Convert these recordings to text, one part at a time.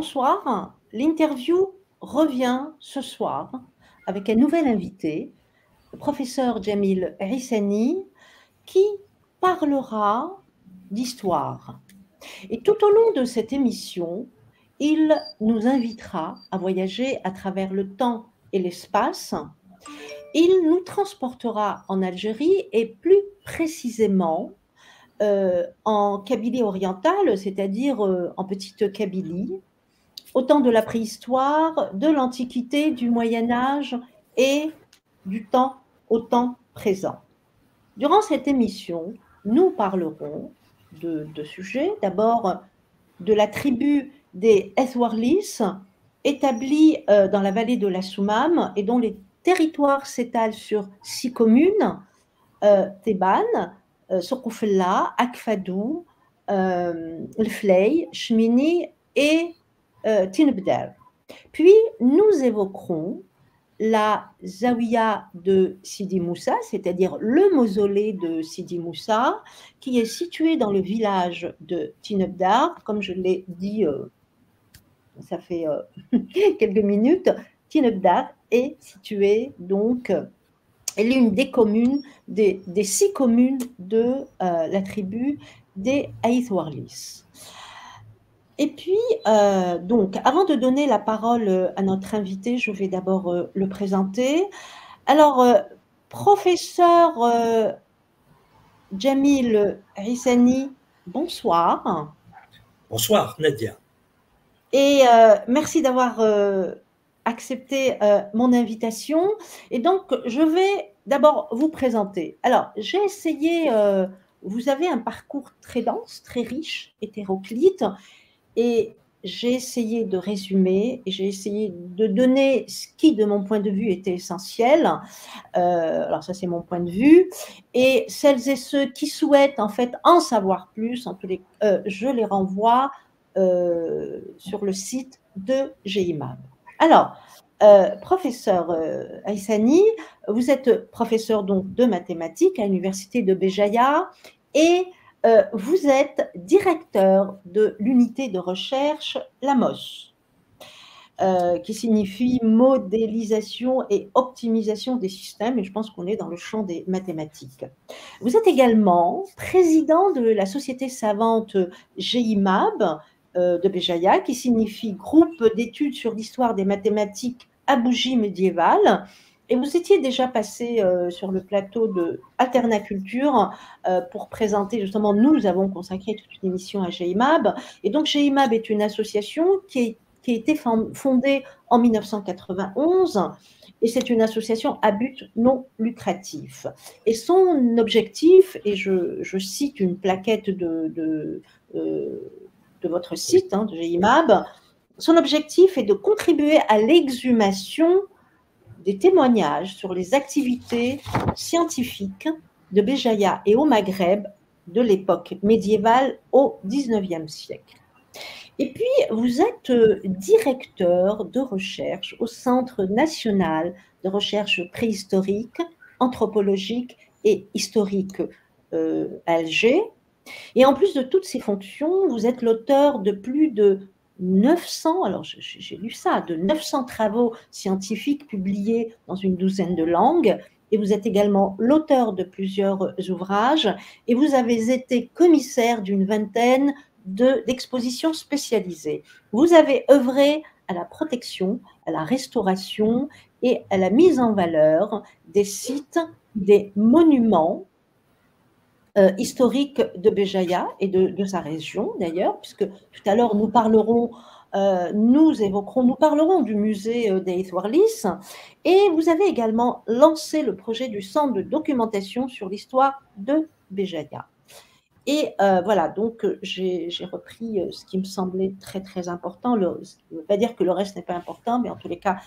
bonsoir. L'interview revient ce soir avec un nouvel invité, le professeur Jamil Rissani, qui parlera d'histoire. Et tout au long de cette émission, il nous invitera à voyager à travers le temps et l'espace. Il nous transportera en Algérie et plus précisément euh, en Kabylie orientale, c'est-à-dire euh, en petite Kabylie, au temps de la préhistoire, de l'Antiquité, du Moyen Âge et du temps au temps présent. Durant cette émission, nous parlerons de deux sujets. D'abord, de la tribu des Ethwarlis, établie euh, dans la vallée de la Soumam et dont les territoires s'étalent sur six communes, euh, Théban, euh, Sokoufella, Akfadou, euh, Shmini et euh, Tinbder. Puis nous évoquerons la Zawiya de Sidi Moussa, c'est-à-dire le mausolée de Sidi Moussa, qui est situé dans le village de Tinebdar. Comme je l'ai dit, euh, ça fait euh, quelques minutes, Tinebdar est situé donc, elle est une des communes, des, six communes de euh, la tribu des Aïthwarlis. Et puis, euh, donc, avant de donner la parole euh, à notre invité, je vais d'abord euh, le présenter. Alors, euh, professeur Jamil Rissani, bonsoir. Bonsoir Nadia. Et merci d'avoir accepté mon invitation. Et donc, je vais d'abord vous présenter. Alors, j'ai essayé, vous avez un parcours très dense, très riche, hétéroclite, et j'ai essayé de résumer, j'ai essayé de donner ce qui, de mon point de vue, était essentiel. Euh, alors ça, c'est mon point de vue. Et celles et ceux qui souhaitent en fait en savoir plus, euh, je les renvoie euh, sur le site de GIMAB. Alors, professeur Aïssani, vous êtes professeur donc de mathématiques à l'université de Béjaïa et euh, vous êtes directeur de l'unité de recherche LAMOS, euh, qui signifie modélisation et optimisation des systèmes, et je pense qu'on est dans le champ des mathématiques. Vous êtes également président de la société savante GIMAB euh, de Béjaïa, qui signifie groupe d'études sur l'histoire des mathématiques à bougie médiévale. Et vous étiez déjà passé euh, sur le plateau de Alternaculture euh, pour présenter, justement, nous avons consacré toute une émission à GIMAB. Et donc, GIMAB est une association qui, a été fondée en 1991 et c'est une association à but non lucratif. Et son objectif, et je, cite une plaquette de, de, euh, votre site, hein, de GIMAB, son objectif est de contribuer à l'exhumation des témoignages sur les activités scientifiques de Béjaïa et au Maghreb de l'époque médiévale au XIXe siècle. Et puis, vous êtes directeur de recherche au Centre national de recherche préhistorique, anthropologique et historique euh, Alger. Et en plus de toutes ces fonctions, vous êtes l'auteur de plus de 900, alors j'ai lu ça, de 900 travaux scientifiques publiés dans une douzaine de langues. Et vous êtes également l'auteur de plusieurs ouvrages. Et vous avez été commissaire d'une vingtaine d'expositions spécialisées. Vous avez œuvré à la protection, à la restauration et à la mise en valeur des sites, des monuments euh, historique de Béjaïa et de, de sa région d'ailleurs, puisque tout à l'heure nous parlerons, euh, nous évoquerons, nous parlerons du musée euh, des et vous avez également lancé le projet du centre de documentation sur l'histoire de Béjaïa. Et euh, voilà, donc j'ai repris ce qui me semblait très très important. Le, ne veux pas dire que le reste n'est pas important, mais en tous les cas,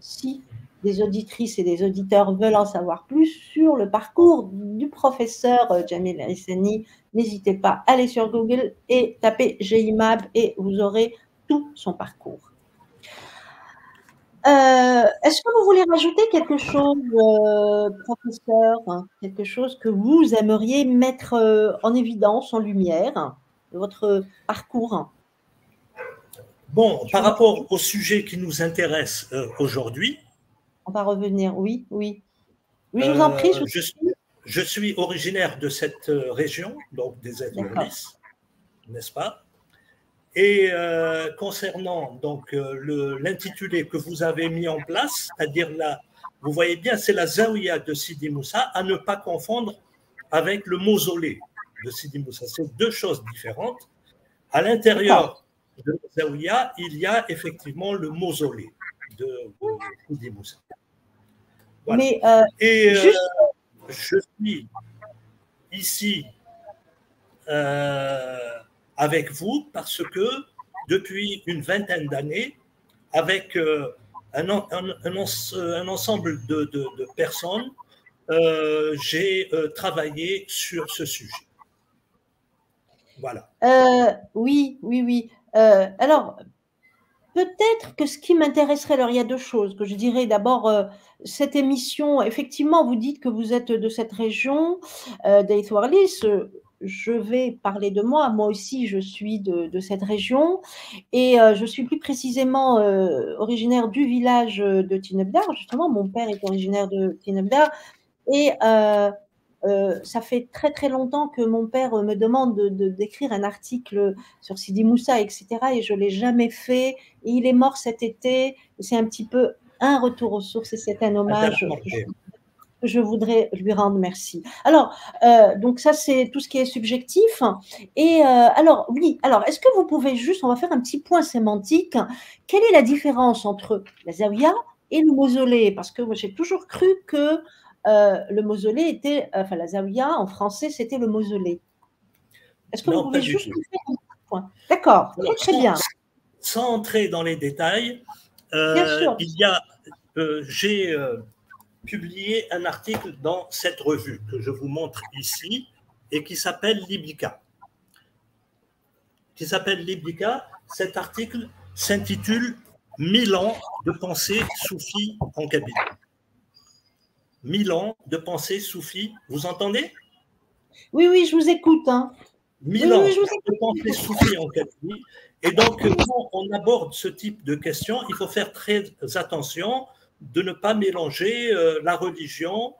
si des auditrices et des auditeurs veulent en savoir plus sur le parcours du professeur euh, Jamil Rissani, n'hésitez pas à aller sur Google et taper GIMAB et vous aurez tout son parcours. Euh, Est-ce que vous voulez rajouter quelque chose, euh, professeur, hein, quelque chose que vous aimeriez mettre en évidence, en lumière de votre parcours? Bon, par rapport au sujet qui nous intéresse aujourd'hui. On va revenir, oui, oui. Oui, je vous en prie. Je, suis, je suis, originaire de cette région, donc des États-Unis, n'est-ce pas? Et concernant donc l'intitulé que vous avez mis en place, c'est-à-dire la, vous voyez bien, c'est la Zawiya de Sidi Moussa, à ne pas confondre avec le mausolée de Sidi Moussa. C'est deux choses différentes. À l'intérieur de la Zawiya, il y a effectivement le mausolée de, Sidi Moussa. Mais euh, Et euh, je suis ici euh, avec vous parce que depuis une vingtaine d'années, avec un, un, ensemble de, de, personnes, j'ai travaillé sur ce sujet. Voilà. Oui, oui, oui. alors, peut-être que ce qui m'intéresserait, alors il y a deux choses que je dirais. D'abord, cette émission, effectivement, vous dites que vous êtes de cette région, euh, je vais parler de moi. Moi aussi, je suis de, cette région et euh, je suis plus précisément euh, originaire du village de Tinebdar. Justement, mon père est originaire de Tinebdar et euh, ça fait très très longtemps que mon père me demande de, d'écrire un article sur Sidi Moussa, etc. Et je l'ai jamais fait. Et il est mort cet été. C'est un petit peu un retour aux sources et c'est un hommage je voudrais lui rendre merci. Alors, euh, donc ça, c'est tout ce qui est subjectif. Et euh, alors, oui, alors, est-ce que vous pouvez juste, on va faire un petit point sémantique. Quelle est la différence entre la zawiya et le mausolée? Parce que moi, j'ai toujours cru que euh, le mausolée était, enfin, la zawiya en français, c'était le mausolée. Est-ce que vous pouvez juste faire un point? D'accord, très, bien. Sans entrer dans les détails, il y a, j'ai publié un article dans cette revue que je vous montre ici et qui s'appelle Libica. Qui s'appelle Libica. Cet article s'intitule Mille ans de pensée soufie en Kabylie. Mille ans de pensée soufie, vous entendez? Oui, oui, je vous écoute. Hein. Mille ans de pensée soufie en Kabylie. Et donc, quand on aborde ce type de questions, il faut faire très attention de ne pas mélanger euh, la religion,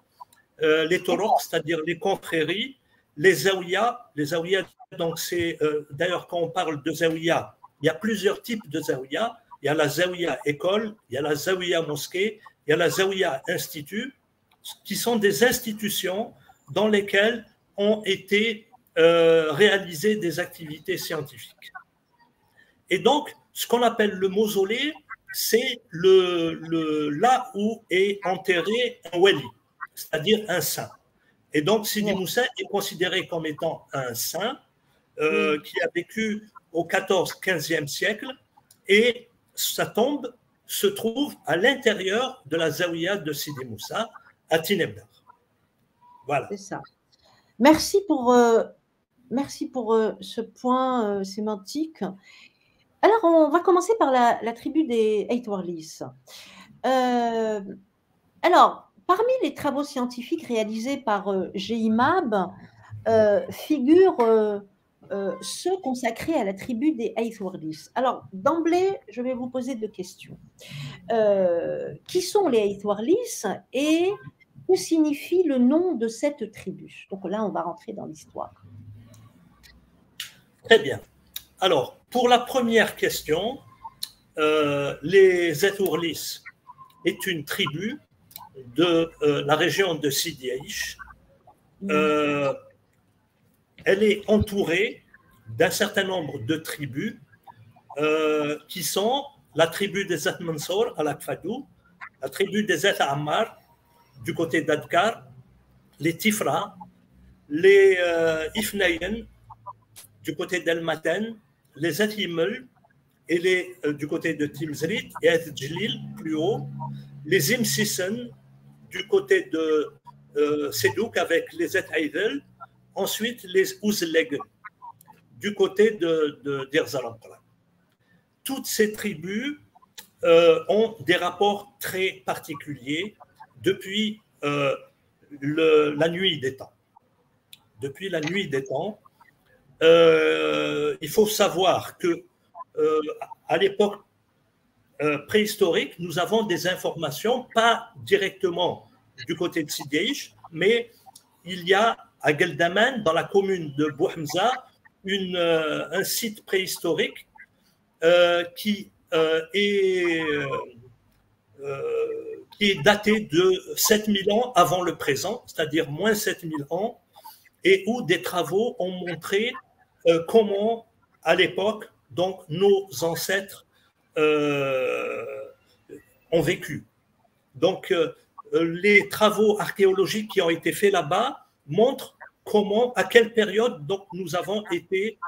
euh, les toroks, c'est-à-dire les confréries, les zaouïas. Les zaouïas, donc c'est euh, d'ailleurs quand on parle de zaouïa, il y a plusieurs types de zaouïa. Il y a la zaouïa école, il y a la zaouïa mosquée, il y a la zaouïa institut, qui sont des institutions dans lesquelles ont été réalisées des activités scientifiques. Et donc, ce qu'on appelle le mausolée, c'est le, le, là où est enterré un wali, c'est-à-dire un saint. Et donc Sidi Moussa est considéré comme étant un saint euh, qui a vécu au 14-15e siècle et sa tombe se trouve à l'intérieur de la zawiya de Sidi Moussa Voilà. C'est ça. Merci pour, euh, euh, ce point sémantique. Alors, on va commencer par la, tribu des. Euh, alors, parmi les travaux scientifiques réalisés par euh, GIMAB, euh, figurent ceux consacrés à la tribu des Aitwarlis. Alors, d'emblée, je vais vous poser deux questions. qui sont les Aitwarlis et que signifie le nom de cette tribu Donc là, on va rentrer dans l'histoire. Très bien. Alors, pour la première question, euh, les Etourlis est une tribu de euh, la région de Sidi euh, elle est entourée d'un certain nombre de tribus qui sont la tribu des Et Mansour à l'Akfadou, la tribu des Ammar du côté d'Adkar, les Tifra, les Ifnayen du côté d'El-Maten, les Atimel et euh, du côté de Timzrit et Djlil plus haut, les Imsisen du côté de euh, Sedouk avec les Et ensuite les Ouzleg du côté de, Toutes ces tribus euh, ont des rapports très particuliers depuis euh, le, la nuit des temps. Depuis la nuit des temps, euh, il faut savoir que à l'époque préhistorique, nous avons des informations, pas directement du côté de Sidiège, mais il y a à Geldaman, dans la commune de Bouhamza, un site préhistorique qui, est, qui est daté de 7000 ans avant le présent, c'est-à-dire moins 7000 ans, et où des travaux ont montré euh, comment, à l'époque, donc nos ancêtres euh, ont vécu. Donc, euh, les travaux archéologiques qui ont été faits là-bas montrent comment, à quelle période donc nous avons été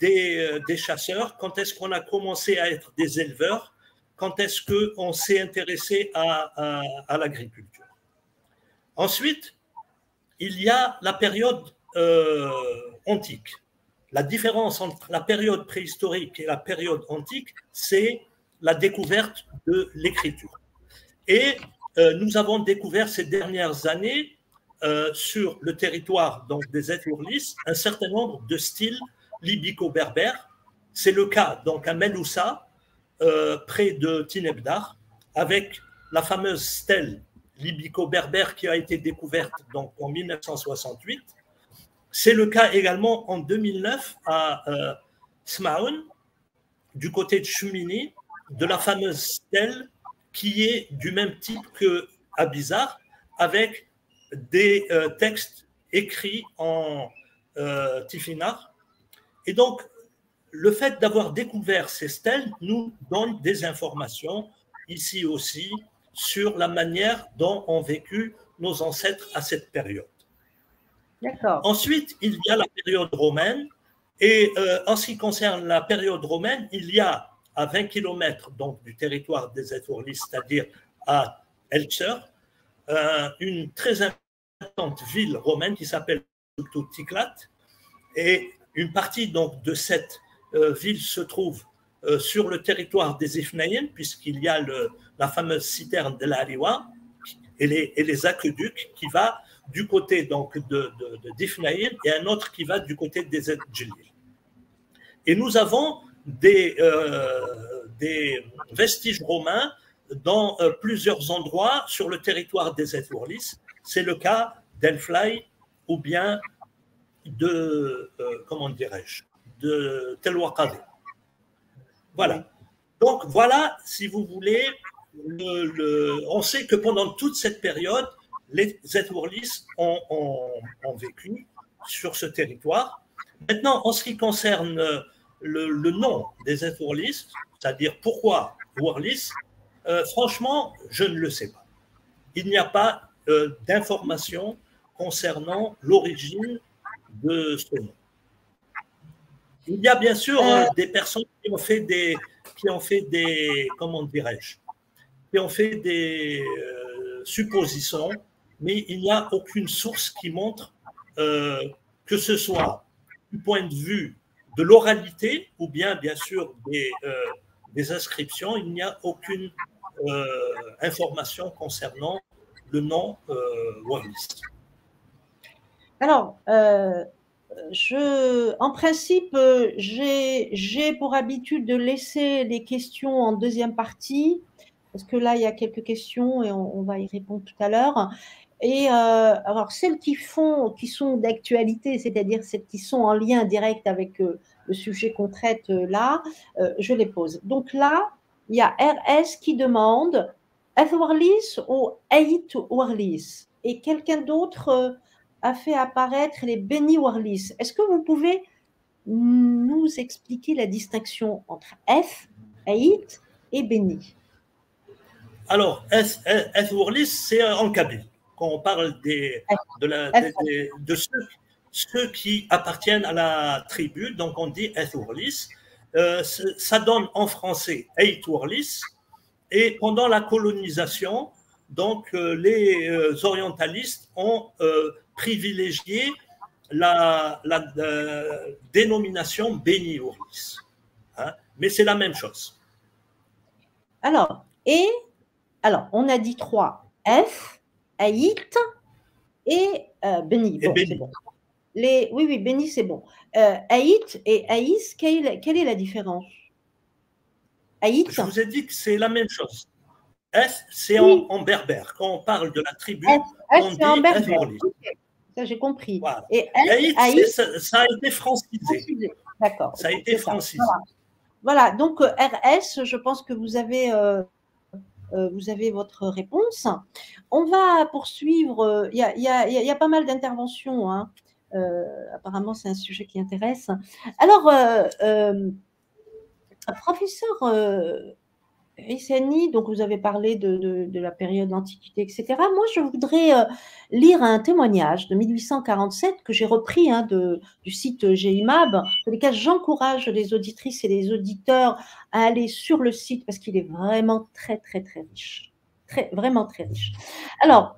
des, des, chasseurs, quand est-ce qu'on a commencé à être des éleveurs, quand est-ce qu'on s'est intéressé à, l'agriculture. Ensuite, il y a la période euh, antique. La différence entre la période préhistorique et la période antique, c'est la découverte de l'écriture. Et euh, nous avons découvert ces dernières années euh, sur le territoire donc, des Etourlis un certain nombre de styles libico-berbères. C'est le cas donc à Meloussa, près de Tinebdar, avec la fameuse stèle libico-berbère qui a été découverte donc en 1968. C'est le cas également en 2009 à euh, Smaoun, du côté de Choumini, de la fameuse stèle qui est du même type que Abizar, avec des euh, textes écrits en euh, tifinagh. Et donc, le fait d'avoir découvert ces stèles nous donne des informations ici aussi sur la manière dont ont vécu nos ancêtres à cette période. Ensuite, il y a la période romaine. Et euh, en ce qui concerne la période romaine, il y a à 20 km donc, du territoire des Etourlis, c'est-à-dire à Elcher, euh, une très importante ville romaine qui s'appelle Tiklat. Et une partie donc, de cette ville se trouve sur le territoire des Ifnaïens, puisqu'il y a la fameuse citerne de l'Ariwa et les, et les aqueducs qui va du côté donc de, et un autre qui va du côté des Djilil. Et nous avons des, euh, vestiges romains dans euh, plusieurs endroits sur le territoire des Etourlis. C'est le cas d'Elfly ou bien de, euh, comment dirais-je, de Telwakade. Voilà. Donc voilà, si vous voulez, on sait que pendant toute cette période, les Etourlis ont, vécu sur ce territoire. Maintenant, en ce qui concerne le, nom des Etourlis, c'est-à-dire pourquoi Warlis, euh, franchement, je ne le sais pas. Il n'y a pas euh, d'informations concernant l'origine de ce nom. Il y a bien sûr euh, des personnes qui ont fait des, qui ont fait des, comment dirais-je, et on fait des euh, suppositions, mais il n'y a aucune source qui montre euh, que ce soit du point de vue de l'oralité ou bien, bien sûr, des, euh, des inscriptions, il n'y a aucune information concernant le nom Wallis. Alors, en principe, j'ai pour habitude de laisser les questions en deuxième partie parce que là, il y a quelques questions et on, va y répondre tout à l'heure. Et euh, alors, celles qui font, qui sont d'actualité, c'est-à-dire celles qui sont en lien direct avec euh, le sujet qu'on traite euh, là, je les pose. Donc là, il y a RS qui demande Warlis ou Ait Warlis Et quelqu'un d'autre a fait apparaître les Beni Warlis. Est-ce que vous pouvez nous expliquer la distinction entre F, Ait et Beni alors, Ethurlis, c'est en Kabyle. Quand on parle des, de, ceux, qui appartiennent à la tribu, donc on dit Ethurlis. Euh, ça donne en français Eitourlis. Et pendant la colonisation, donc euh, les euh, orientalistes ont privilégié la, dénomination Beni hein. Mais c'est la même chose. Alors, et alors, on a dit trois F, Aït et euh, Beni. les, oui, oui, béni, c'est bon. Euh, Haït et Haïs, quelle, quelle, est la différence? Haït Je vous ai dit que c'est la même chose. S, c'est en, berbère. Quand on parle de la tribu, on dit en berbère. Ça, j'ai compris. Et Haït, ça, a été francisé. D'accord. Ça a été francisé. Voilà. donc euh, RS, je pense que vous avez, euh, vous avez votre réponse. On va poursuivre. Il y a, y, y a, pas mal d'interventions. Hein. Euh, apparemment, c'est un sujet qui intéresse. Alors, euh, euh, professeur Rissani, donc vous avez parlé de, la période d'Antiquité, etc. Moi, je voudrais lire un témoignage de 1847 que j'ai repris hein, de, du site GIMAB, dans lequel j'encourage les auditrices et les auditeurs à aller sur le site parce qu'il est vraiment très, très, très riche. Très, vraiment très riche. Alors,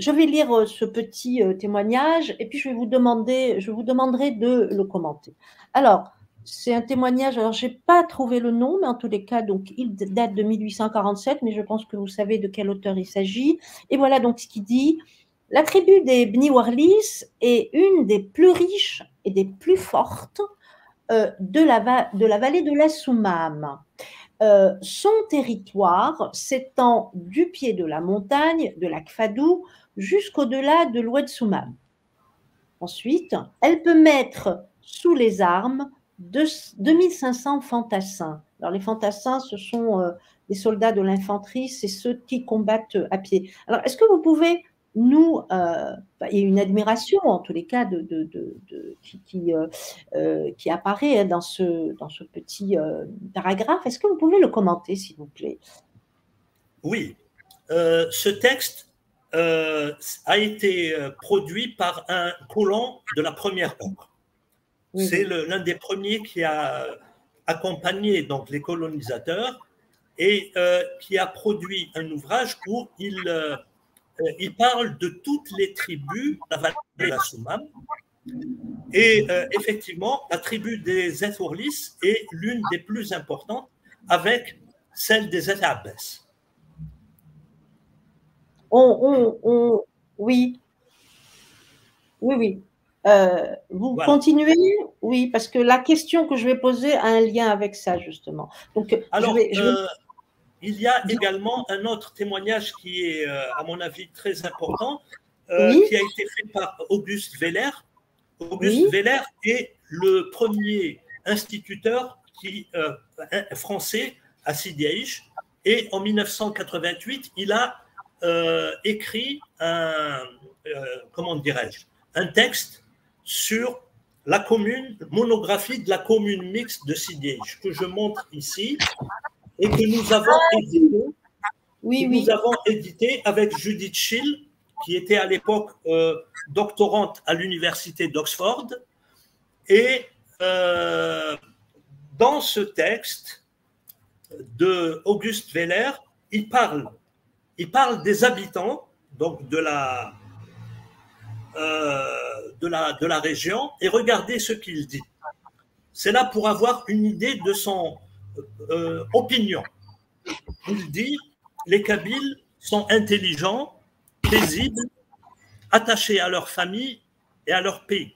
je vais lire euh, ce petit euh, témoignage et puis je vais vous demander, je vous demanderai de le commenter. Alors, c'est un témoignage, alors je n'ai pas trouvé le nom, mais en tous les cas, donc il date de 1847, mais je pense que vous savez de quel auteur il s'agit. Et voilà donc ce qu'il dit. La tribu des Bni Warlis est une des plus riches et des plus fortes euh, de, la, de la vallée de la Soumam. son territoire s'étend du pied de la montagne de la Kfadou jusqu'au-delà de l'Oued Soumam. Ensuite, elle peut mettre sous les armes 2500 fantassins. Alors, les fantassins, ce sont euh, les soldats de l'infanterie, c'est ceux qui combattent à pied. Alors, est-ce que vous pouvez nous, euh, bah, il y a une admiration en tous les cas de, qui, euh, apparaît dans ce, dans ce petit paragraphe. Est-ce que vous pouvez le commenter, s'il vous plaît? Oui. ce texte euh, a été euh, produit par un colon de la première heure. C'est l'un des premiers qui a accompagné donc les colonisateurs et euh, qui a produit un ouvrage où il, il parle de toutes les tribus de la vallée de la Soumam. Et effectivement, la tribu des Ethourlis est l'une des plus importantes avec celle des Etabes on, oui, oui, oui. Euh, vous continuez? Oui, parce que la question que je vais poser a un lien avec ça, justement. Donc, Alors, euh, il y a également un autre témoignage qui est, euh, à mon avis, très important, qui a été fait par Auguste Veller. Auguste Veller est le premier instituteur qui, français à Sidi Et en 1988, il a écrit un, comment dirais-je, un texte sur la commune, monographie de la commune mixte de Sidiège, que je montre ici et que nous avons édité, oui, oui. Nous avons édité avec Judith Schill, qui était à l'époque euh, doctorante à l'université d'Oxford. Et dans ce texte de Auguste Weller, il parle il parle des habitants, donc de la, euh, de la, de la région, et regardez ce qu'il dit. C'est là pour avoir une idée de son euh, opinion. Il dit les Kabyles sont intelligents, paisibles, attachés à leur famille et à leur pays,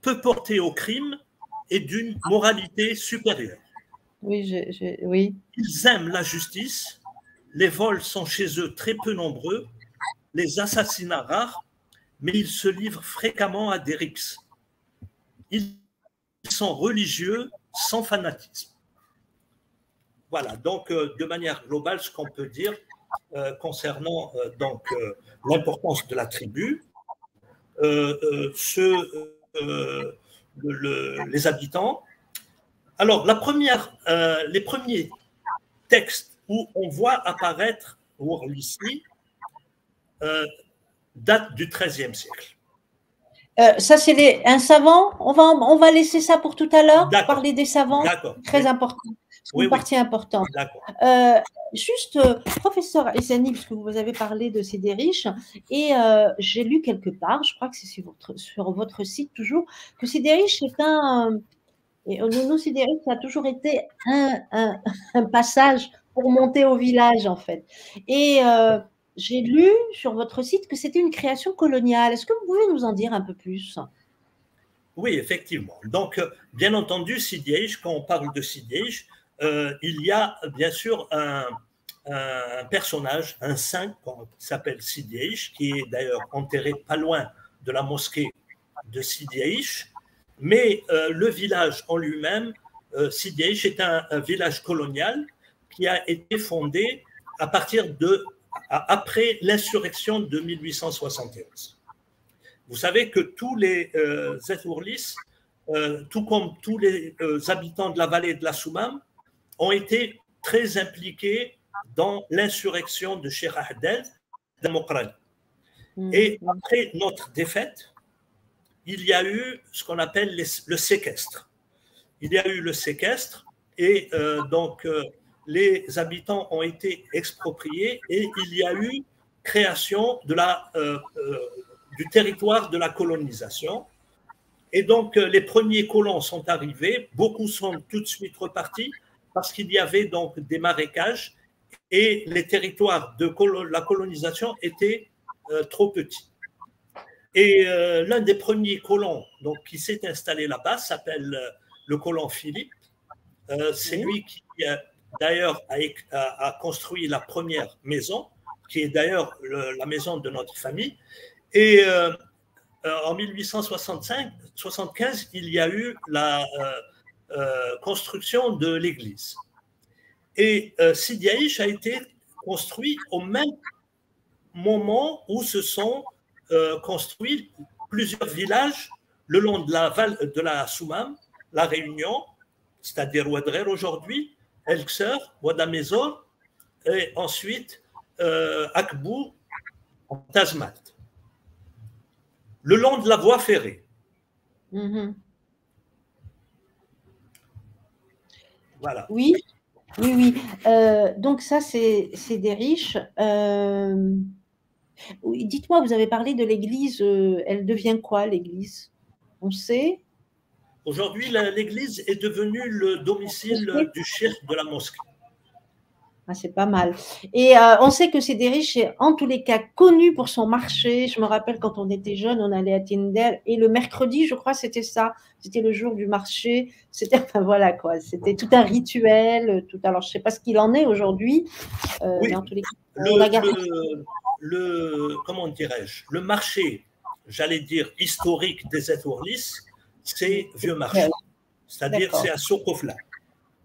peu portés au crime et d'une moralité supérieure. Oui, oui. Ils aiment la justice, les vols sont chez eux très peu nombreux, les assassinats rares, mais ils se livrent fréquemment à des rixes. Ils sont religieux sans fanatisme. Voilà, donc euh, de manière globale, ce qu'on peut dire euh, concernant euh, donc l'importance de la tribu, les habitants. Alors, la première, les premiers textes où on voit apparaître Worlissi euh, date du XIIIe siècle. Euh, ça, c'est un savant. On va, on va laisser ça pour tout à l'heure, parler des savants. Très important. C'est une partie importante. Euh, juste, professeur Essani, puisque vous avez parlé de ces riches, et j'ai lu quelque part, je crois que c'est sur votre, sur votre site toujours, que riches est un. Et nous, Sidériche, ça a toujours été un, un, un passage pour monter au village, en fait. Et euh, j'ai lu sur votre site que c'était une création coloniale. Est-ce que vous pouvez nous en dire un peu plus? Oui, effectivement. Donc, bien entendu, Sidiège, quand on parle de Sidiège, il y a bien sûr un, personnage, un saint qui s'appelle Sidiège, qui est d'ailleurs enterré pas loin de la mosquée de Sidiège. Mais le village en lui-même, euh, est un, village colonial qui a été fondé à partir de après l'insurrection de 1871. Vous savez que tous les euh, euh, tout comme tous les euh, habitants de la vallée de la Soumam, ont été très impliqués dans l'insurrection de Cheikh Ahdel démocrate. Mm. Et après notre défaite, il y a eu ce qu'on appelle le séquestre. Il y a eu le séquestre et euh, donc les habitants ont été expropriés et il y a eu création de la, euh, euh, du territoire de la colonisation. Et donc, euh, les premiers colons sont arrivés, beaucoup sont tout de suite repartis parce qu'il y avait donc des marécages et les territoires de la colonisation étaient trop petits. Et l'un des premiers colons donc, qui s'est installé là-bas s'appelle le colon Philippe. C'est lui qui d'ailleurs a, construit la première maison, qui est d'ailleurs la maison de notre famille. Et euh, euh, en 1875, il y a eu la euh, construction de l'église. Et Sidi Aïch a été construit au même moment où se sont construits plusieurs villages le long de la, de la Soumam, la Réunion, c'est-à-dire Ouadrer aujourd'hui, Elxer, Wadamezor, et ensuite euh, Akbou, Tazmat. Le long de la voie ferrée. Mm-hmm. Voilà. Oui, oui, oui. Euh, donc ça, c'est des riches. Euh, dites-moi, vous avez parlé de l'église. elle devient quoi, l'église? On sait? Aujourd'hui, l'église est devenue le domicile du chef de la mosquée. Ah, c'est pas mal. Et euh, on sait que des riches, en tous les cas connu pour son marché. Je me rappelle quand on était jeune, on allait à Tinder et le mercredi, je crois, c'était ça. C'était le jour du marché. C'était, enfin voilà quoi. C'était tout un rituel. Tout. Alors je sais pas ce qu'il en est aujourd'hui. Euh, oui. le, le, comment dirais-je, le marché, j'allais dire historique des Etourlis, c'est Vieux Marché. C'est-à-dire, c'est à Sokofla.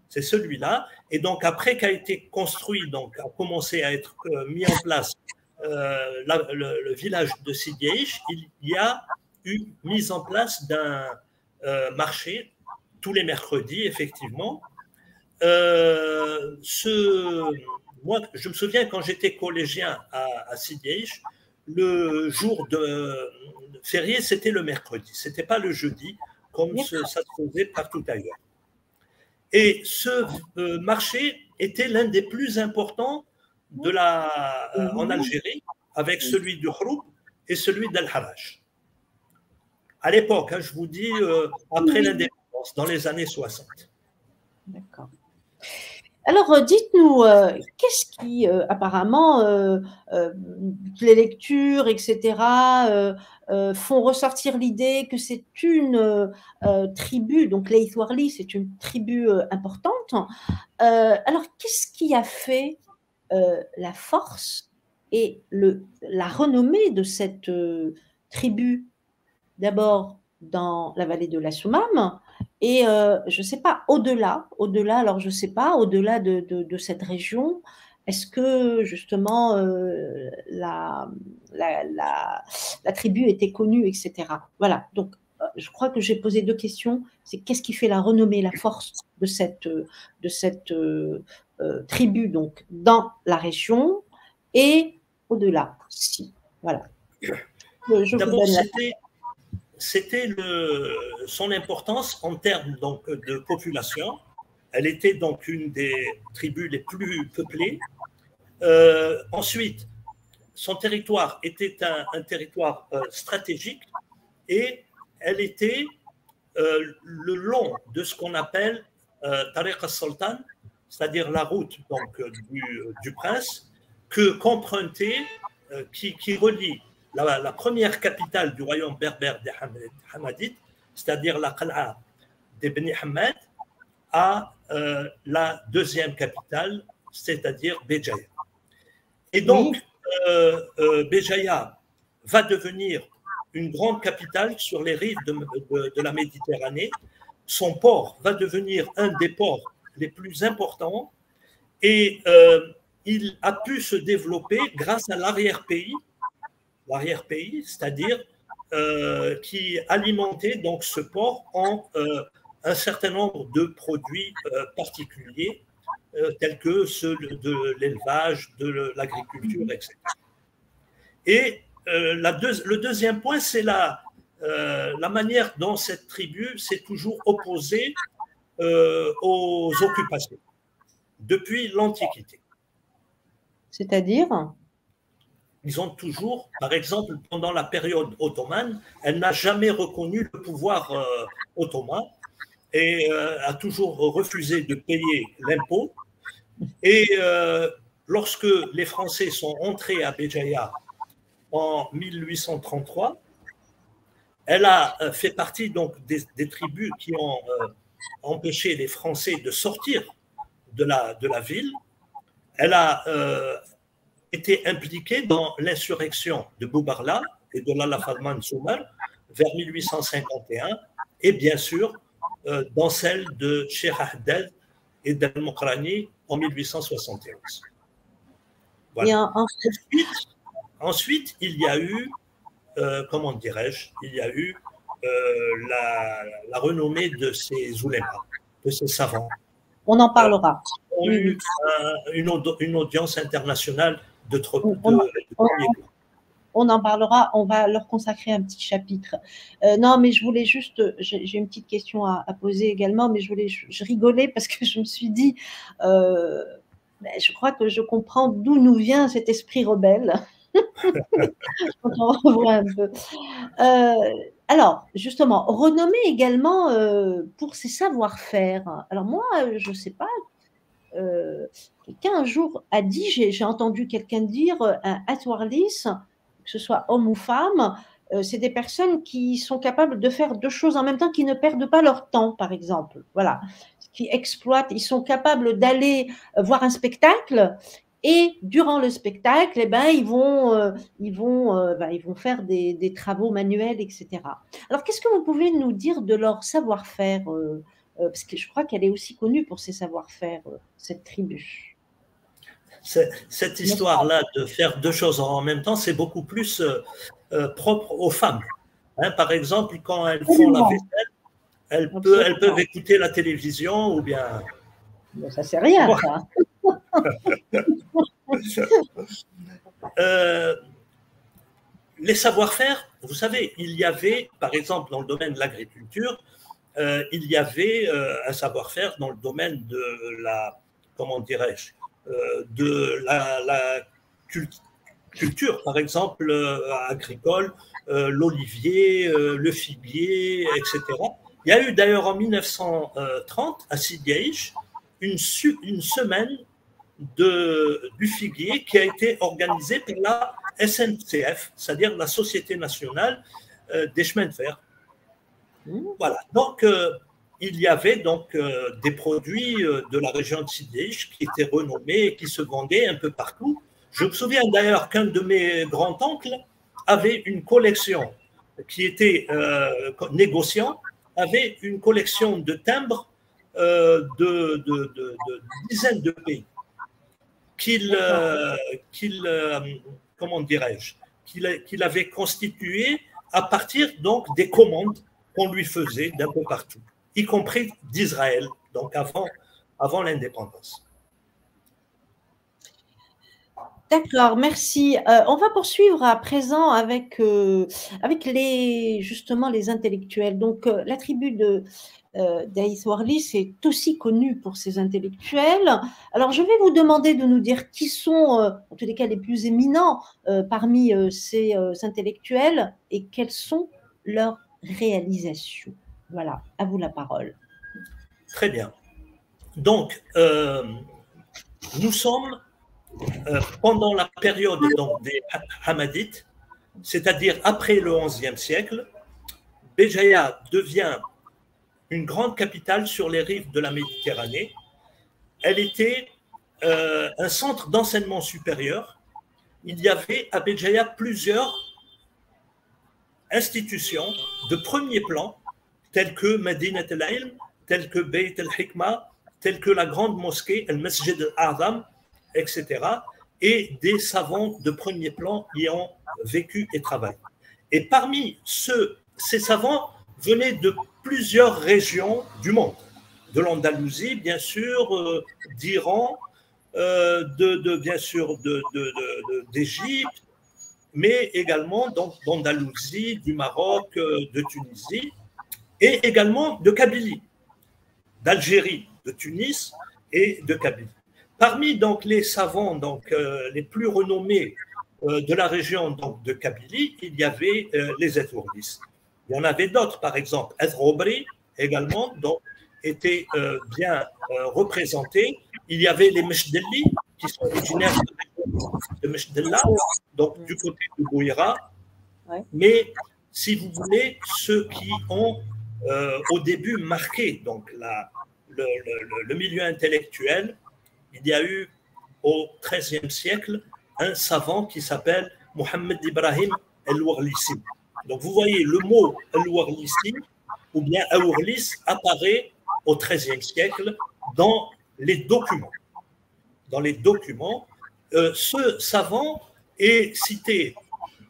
C'est celui-là. Et donc, après qu'a été construit, donc, a commencé à être euh, mis en place euh, le, village de Sidiège, il y a eu mise en place d'un euh, marché tous les mercredis, effectivement. ce, moi, je me souviens quand j'étais collégien à, à le jour de férié, c'était le mercredi, c'était pas le jeudi comme ça se faisait partout ailleurs. Et ce euh, marché était l'un des plus importants de la, euh, en Algérie, avec celui du Khroub et celui d'Al-Haraj. À l'époque, hein, je vous dis, euh, après l'indépendance, dans les années 60. D'accord. Alors, euh, dites-nous, euh, qu'est-ce qui, euh, apparemment, les lectures, etc., font ressortir l'idée que c'est une tribu, donc l'Eithwarli, c'est une tribu importante. alors, qu'est-ce qui a fait la force et le, la renommée de cette tribu? D'abord dans la vallée de la Soumam, et euh, je ne sais pas, au-delà, au-delà, alors je ne sais pas, au-delà de, de, cette région, est-ce que justement euh, la, la, la, tribu était connue, etc. Voilà, donc euh, je crois que j'ai posé deux questions. C'est qu'est-ce qui fait la renommée, la force de cette, de cette tribu donc, dans la région et au-delà? Si, voilà. D'abord, c'était c'était son importance en termes donc, de population. Elle était donc une des tribus les plus peuplées. Euh, ensuite, son territoire était un, territoire euh, stratégique et elle était euh, le long de ce qu'on appelle Tariq al-Sultan, c'est-à-dire la route du, prince, que qu'empruntait, qui, relie la, première capitale du royaume berbère des Hamadites, c'est-à-dire la Qal'a d'Ibn Hamad, à euh, la deuxième capitale, c'est-à-dire Béjaïa. Et donc, euh, euh, Béjaïa va devenir une grande capitale sur les rives de, de, la Méditerranée. Son port va devenir un des ports les plus importants et il a pu se développer grâce à l'arrière-pays, l'arrière-pays, c'est-à-dire qui alimentait donc ce port en un certain nombre de produits euh, particuliers, euh, tels que ceux de l'élevage, de l'agriculture, etc. Et euh, le deuxième point, c'est la, la manière dont cette tribu s'est toujours opposée aux occupations depuis l'Antiquité. C'est-à-dire? Ils ont toujours, par exemple, pendant la période ottomane, elle n'a jamais reconnu le pouvoir ottoman et euh, a toujours refusé de payer l'impôt. Et euh, lorsque les Français sont entrés à Béjaïa en 1833, elle a euh, fait partie donc des, tribus qui ont empêché les Français de sortir de la, de la ville. Elle a été impliquée dans l'insurrection de Boubarla et de l'Allah Falman Soumer vers 1851 et bien sûr euh, dans celle de Sheikh Ahdad et d'Al-Mokrani en 1871. Ensuite, il y a eu, euh, comment dirais-je, il y a eu euh, la, renommée de ces oulémas, de ces savants. On en parlera. On a eu une, audience internationale de, trop, de, on en parlera, on va leur consacrer un petit chapitre. Euh, non, mais je voulais juste, j'ai une petite question à, poser également, mais je voulais, je, rigolais parce que je me suis dit, euh, ben, je crois que je comprends d'où nous vient cet esprit rebelle. Euh, alors, justement, renommé également pour ses savoir-faire. Alors moi, je ne sais pas, quelqu'un un jour a dit, j'ai entendu quelqu'un dire, un Atwarlis, que ce soit homme ou femme, euh, c'est des personnes qui sont capables de faire deux choses en même temps, qui ne perdent pas leur temps, par exemple. Voilà, qui exploitent, ils sont capables d'aller euh, voir un spectacle et durant le spectacle, eh ben, ils vont, euh, ils vont, ben, ils vont faire des, travaux manuels, etc. Alors, qu'est-ce que vous pouvez nous dire de leur savoir-faire Parce que je crois qu'elle est aussi connue pour ses savoir-faire, cette tribu? Cette histoire-là de faire deux choses en même temps, c'est beaucoup plus euh, euh, propre aux femmes. Hein, par exemple, quand elles font la vaisselle, elles, elles, peuvent écouter la télévision ou bien. ça, c'est rien, ça. Euh, les savoir-faire, vous savez, il y avait, par exemple, dans le domaine de l'agriculture, il y avait un savoir-faire dans le domaine de la, comment dirais-je, de la, culture, par exemple euh, agricole, euh, l'olivier, le figuier, etc. Il y a eu d'ailleurs en 1930 à Sidiaïch une, une semaine de, du figuier qui a été organisée par la SNCF, c'est-à-dire la Société nationale des chemins de fer. Mmh. Voilà. Donc, il y avait donc euh, des produits euh, de la région de Sidich qui étaient renommés et qui se vendaient un peu partout. Je me souviens d'ailleurs qu'un de mes grands-oncles avait une collection qui était euh, négociant, avait une collection de timbres de, dizaines de pays qu'il, comment dirais-je, qu'il, avait constitué à partir donc des commandes qu'on lui faisait d'un peu partout y compris d'Israël, donc avant, avant l'indépendance. D'accord, merci. Euh, on va poursuivre à présent avec, euh, avec les, justement les intellectuels. Donc, euh, la tribu de d'Aïs Warlis est aussi connue pour ses intellectuels. Alors, je vais vous demander de nous dire qui sont, en tous les cas, les plus éminents parmi ces intellectuels et quelles sont leurs réalisations. Voilà, à vous la parole. Très bien. Donc, euh, nous sommes euh, pendant la période des Hamadites, c'est-à-dire après le XIe siècle. Béjaïa devient une grande capitale sur les rives de la Méditerranée. Elle était euh, un centre d'enseignement supérieur. Il y avait à Béjaïa plusieurs institutions de premier plan, telles que Medinat al-Ilm, telles que Beit al-Hikmah, telles que la grande mosquée, le Masjid al-Azam, etc. Et des savants de premier plan y ont vécu et travaillé. Et parmi ceux, ces savants venaient de plusieurs régions du monde, de l'Andalousie, bien sûr, euh, d'Iran, euh, de, bien sûr d'Égypte, mais également d'Andalousie, du Maroc, euh, de Tunisie, et également de Kabylie, d'Algérie, de Tunis et de Kabylie. Parmi donc les savants donc les plus renommés de la région donc de Kabylie, il y avait les Etourdis. Il y en avait d'autres, par exemple, Ezrobri également, donc était euh, bien euh, représenté. Il y avait les Meshdelli, qui sont originaires de Meshdella, donc du côté de Bouira. Mais si vous voulez, ceux qui ont euh, au début marqué donc, le, milieu intellectuel, il y a eu au XIIIe siècle un savant qui s'appelle Mohamed Ibrahim El-Warlisi. Donc vous voyez, le mot al-Warlisi ou bien Aourlis apparaît au XIIIe siècle dans les documents. Dans les documents, euh, ce savant est cité,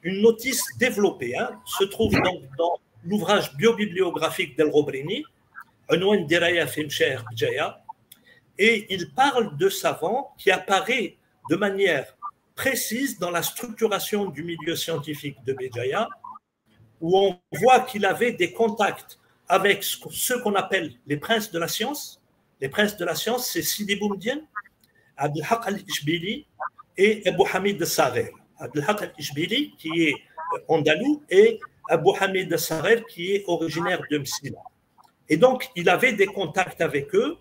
une notice développée, hein, se trouve donc dans l'ouvrage biobibliographique d'El-Robrini, Unwan Diraya Fimcher Jaya, et il parle de savant qui apparaît de manière précise dans la structuration du milieu scientifique de Béjaïa, où on voit qu'il avait des contacts avec ceux qu'on appelle les princes de la science. Les princes de la science, c'est Sidi Boumdien, Abdelhaq al-Ishbili et Abu Hamid al-Sarer. Abdelhaq al-Ishbili, qui est euh, andalou, et Abu Hamid al-Sarer, qui est originaire de Msila. Et donc, il avait des contacts avec eux,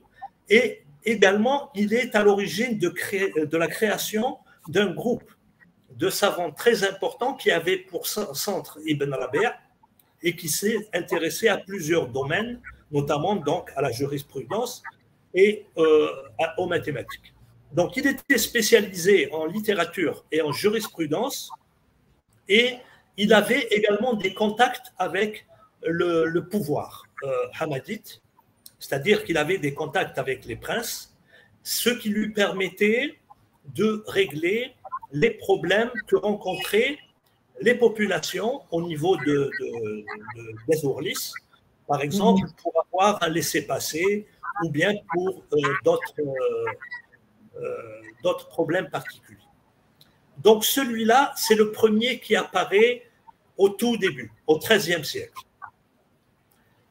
et également, il est à l'origine de, la création d'un groupe de savants très importants qui avaient pour centre Ibn Rabia et qui s'est intéressé à plusieurs domaines, notamment donc à la jurisprudence et euh, aux mathématiques. Donc il était spécialisé en littérature et en jurisprudence et il avait également des contacts avec le, pouvoir euh, hamadite, c'est-à-dire qu'il avait des contacts avec les princes, ce qui lui permettait de régler les problèmes que rencontraient les populations au niveau de, des ourlis, par exemple, mhm. pour avoir un laissez-passer ou bien pour euh, d'autres, euh, euh, d'autres problèmes particuliers. Donc celui-là, c'est le premier qui apparaît au tout début, au XIIIe siècle.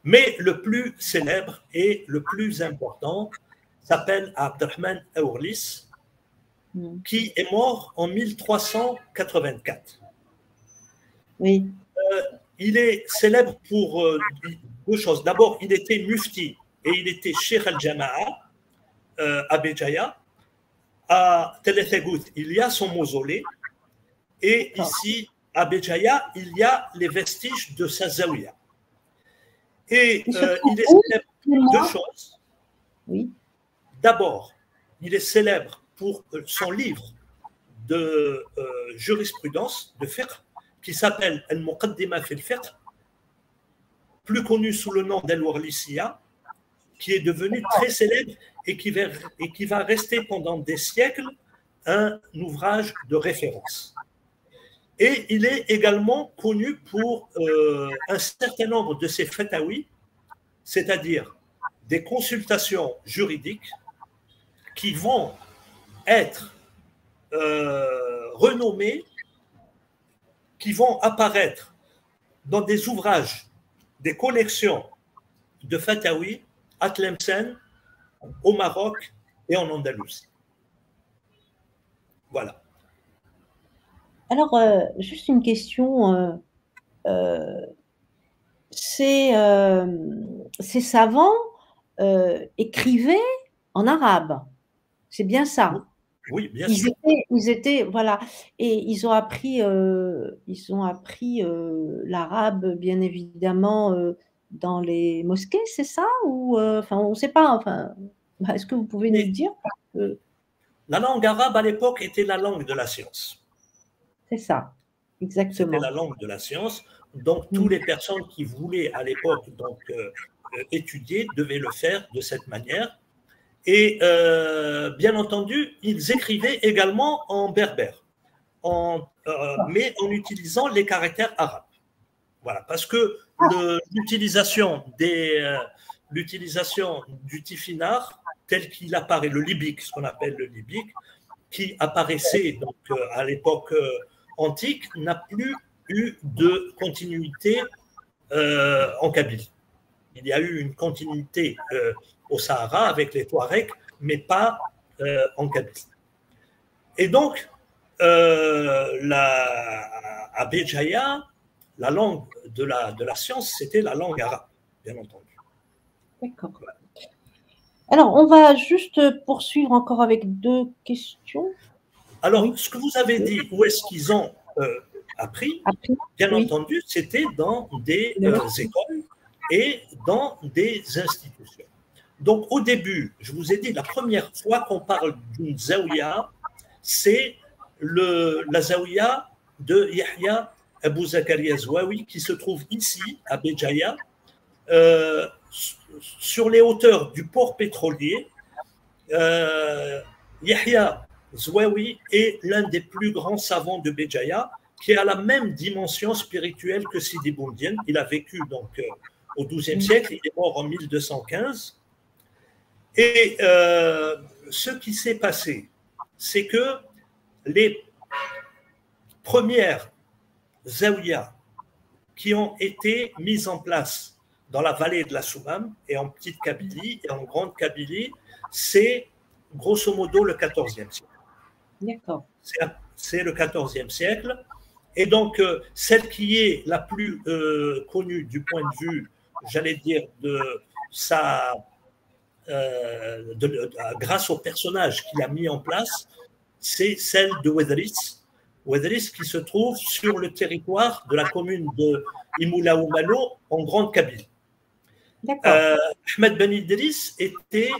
Mais le plus célèbre et le plus important s'appelle Abdelrahman Aourlis, Mm. qui est mort en 1384. Oui. Euh, il est célèbre pour euh, deux choses. D'abord, il était mufti et il était Sheikh al-Jama'a euh, à Béjaïa. À Telefegout, il y a son mausolée. Et ici, à Béjaïa, il y a les vestiges de sa zawiya. Et il est célèbre pour deux choses. Oui. D'abord, il est célèbre pour son livre de euh, jurisprudence, de fiqh, qui s'appelle Al-Muqaddima fil fiqh, plus connu sous le nom d'Al-Warlisiya, qui est devenu très célèbre et qui, va, rester pendant des siècles un ouvrage de référence. Et il est également connu pour euh, un certain nombre de ses fatawi, c'est-à-dire des consultations juridiques qui vont être euh, renommés, qui vont apparaître dans des ouvrages, des collections de Fatawi à Tlemcen, au Maroc et en Andalousie. Voilà. Alors, euh, juste une question. Euh, ces, savants écrivaient en arabe. C'est bien ça. Oui, bien ils sûr. Étaient, ils étaient, voilà, et ils ont appris, euh, ils ont appris euh, l'arabe, bien évidemment, euh, dans les mosquées, c'est ça Ou, enfin, on ne sait pas, enfin, est-ce que vous pouvez nous le dire La langue arabe, à l'époque, était la langue de la science. C'est ça, exactement. C'était la langue de la science. Donc, toutes les personnes qui voulaient à l'époque donc étudier devaient le faire de cette manière. Et euh, bien entendu, ils écrivaient également en berbère, en, euh, mais en utilisant les caractères arabes. Voilà, parce que l'utilisation euh, l'utilisation du tifinagh tel qu'il apparaît, le libique, ce qu'on appelle le libique, qui apparaissait donc à l'époque antique, n'a plus eu de continuité en Kabylie. Il y a eu une continuité au Sahara avec les Touaregs, mais pas euh, en Kabylie. Et donc, euh, à Béjaïa, la langue de la, de la science, c'était la langue arabe, bien entendu. D'accord. Alors, on va juste poursuivre encore avec deux questions. Alors, ce que vous avez dit, où est-ce qu'ils ont euh, appris, Bien entendu, c'était dans des écoles et dans des institutions. Donc, au début, je vous ai dit, la première fois qu'on parle d'une zaouia, c'est la zaouia de Yahya Abu Zakaria Zouawi qui se trouve ici, à Béjaïa, euh, sur les hauteurs du port pétrolier. Euh, Yahya Zouawi est l'un des plus grands savants de Béjaïa, qui a la même dimension spirituelle que Sidi Boumdien. Il a vécu donc euh, au XIIe siècle, il est mort en 1215. Et ce qui s'est passé, c'est que les premières zaouïas qui ont été mises en place dans la vallée de la Soumam et en petite Kabylie et en grande Kabylie, c'est grosso modo le XIVe siècle. D'accord. C'est le XIVe siècle. Et donc, euh, celle qui est la plus euh, connue du point de vue, j'allais dire, de sa euh, grâce au personnage qu'il a mis en place, c'est celle de Wedris. Wedris qui se trouve sur le territoire de la commune de Imoulaoumalo en Grande Kabylie. Euh, Ahmed Ben Idris était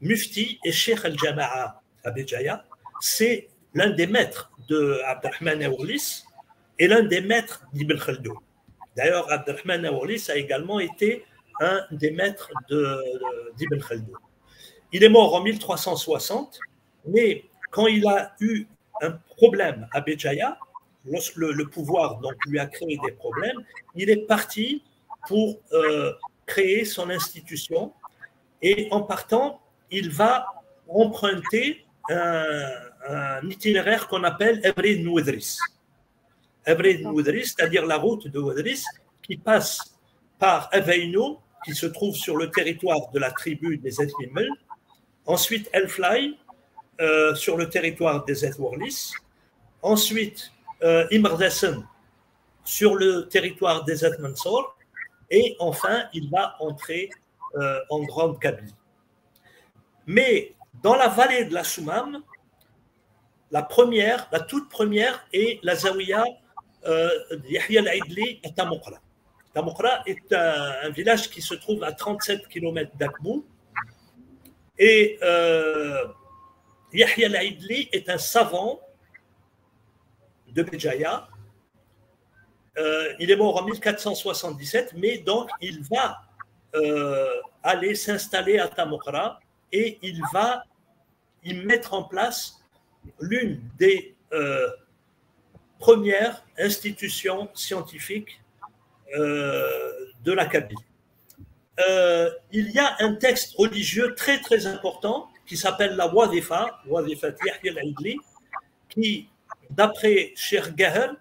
mufti et cheikh al-Jama'a à Béjaïa. C'est l'un des maîtres de Abdelrahman Aoulis et l'un des maîtres d'Ibn Khaldoun. D'ailleurs, Abdelrahman Aoulis a également été un des maîtres d'Ibn de. Il est mort en 1360, mais quand il a eu un problème à Béjaïa, lorsque le, pouvoir donc, lui a créé des problèmes, il est parti pour euh, créer son institution et en partant, il va emprunter un, itinéraire qu'on appelle Ebrid Nouedris. Ebrid Nouedris, c'est-à-dire la route de Ouedris qui passe par Aveino qui se trouve sur le territoire de la tribu des Ethnimmel. Ensuite, Elfly, euh, sur le territoire des Ethworlis. Ensuite, euh, sur le territoire des Ethmansor. Et enfin, il va entrer euh, en Grande Kabylie. Mais dans la vallée de la Soumam, la première, la toute première est la Zawiya euh, Yahya al-Aidli à Tamokra. Tamokra est un, village qui se trouve à 37 km d'Akbou. Et Yahya al-Aidli est un savant de Béjaïa. Euh, il est mort en 1477, mais donc il va euh, aller s'installer à Tamokra et il va y mettre en place l'une des premières institutions scientifiques euh, de la Kabylie. Euh, il y a un texte religieux très très important qui s'appelle la Wadifa, Wadifa al qui, d'après Cher Gahel,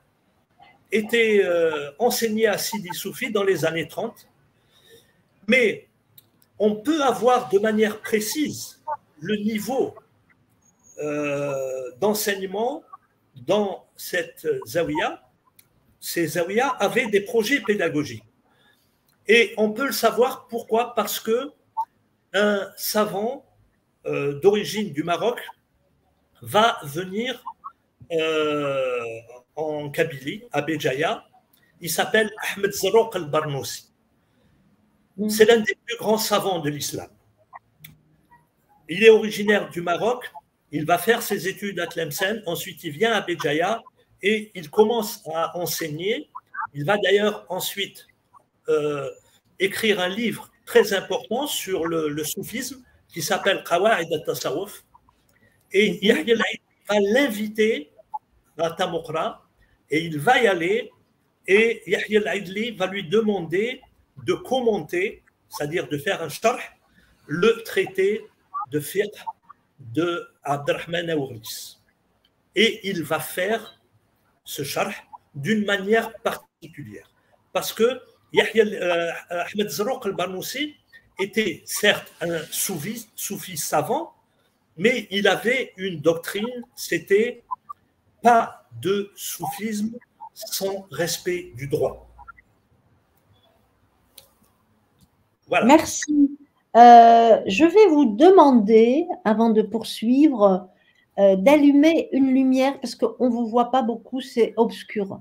était euh, enseigné à Sidi Soufi dans les années 30. Mais on peut avoir de manière précise le niveau d'enseignement dans cette zawiya ces zawiyas avaient des projets pédagogiques. Et on peut le savoir pourquoi? Parce que un savant euh, d'origine du Maroc, va venir euh, en Kabylie, à Béjaïa. Il s'appelle Ahmed Zarouk al-Barnoussi. Mm. C'est l'un des plus grands savants de l'islam. Il est originaire du Maroc. Il va faire ses études à Tlemcen. Ensuite, il vient à Béjaïa et il commence à enseigner. Il va d'ailleurs ensuite euh, écrire un livre très important sur le, soufisme qui s'appelle Qawa'id al-Tasawwuf. Et. Yahya va l'inviter à Tamokra et il va y aller et Yahya al va lui demander de commenter, c'est-à-dire de faire un sharh, le traité de fiqh de Abdelrahman Aouris. Et il va faire ce sharh d'une manière particulière. Parce que Yahya, euh, Ahmed Zarouk al-Barnoussi était certes un soufi, soufi savant, mais il avait une doctrine, c'était pas de soufisme sans respect du droit. Merci. Euh, je vais vous demander, avant de poursuivre, euh, d'allumer une lumière parce qu'on ne vous voit pas beaucoup, c'est obscur.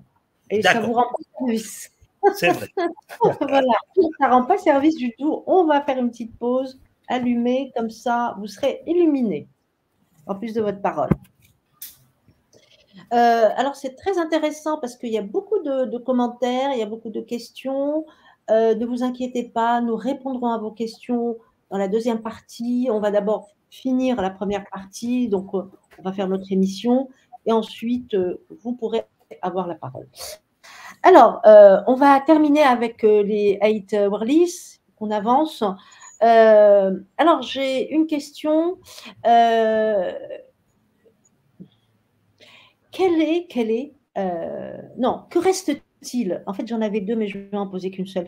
Et ça vous rend service. Ça ne rend pas service du tout. On va faire une petite pause, allumer, comme ça, vous serez illuminé, en plus de votre parole. Euh, alors, c'est très intéressant parce qu'il y a beaucoup de, commentaires, il y a beaucoup de questions. Euh, ne vous inquiétez pas, nous répondrons à vos questions dans la deuxième partie. On va d'abord finir la première partie, donc euh, on va faire notre émission et ensuite vous pourrez avoir la parole. Alors, on va terminer avec les eight Worldies, qu'on avance. alors, j'ai une question est, quel est, euh, non, que reste-t-il? En fait, j'en avais deux, mais je vais en poser qu'une seule.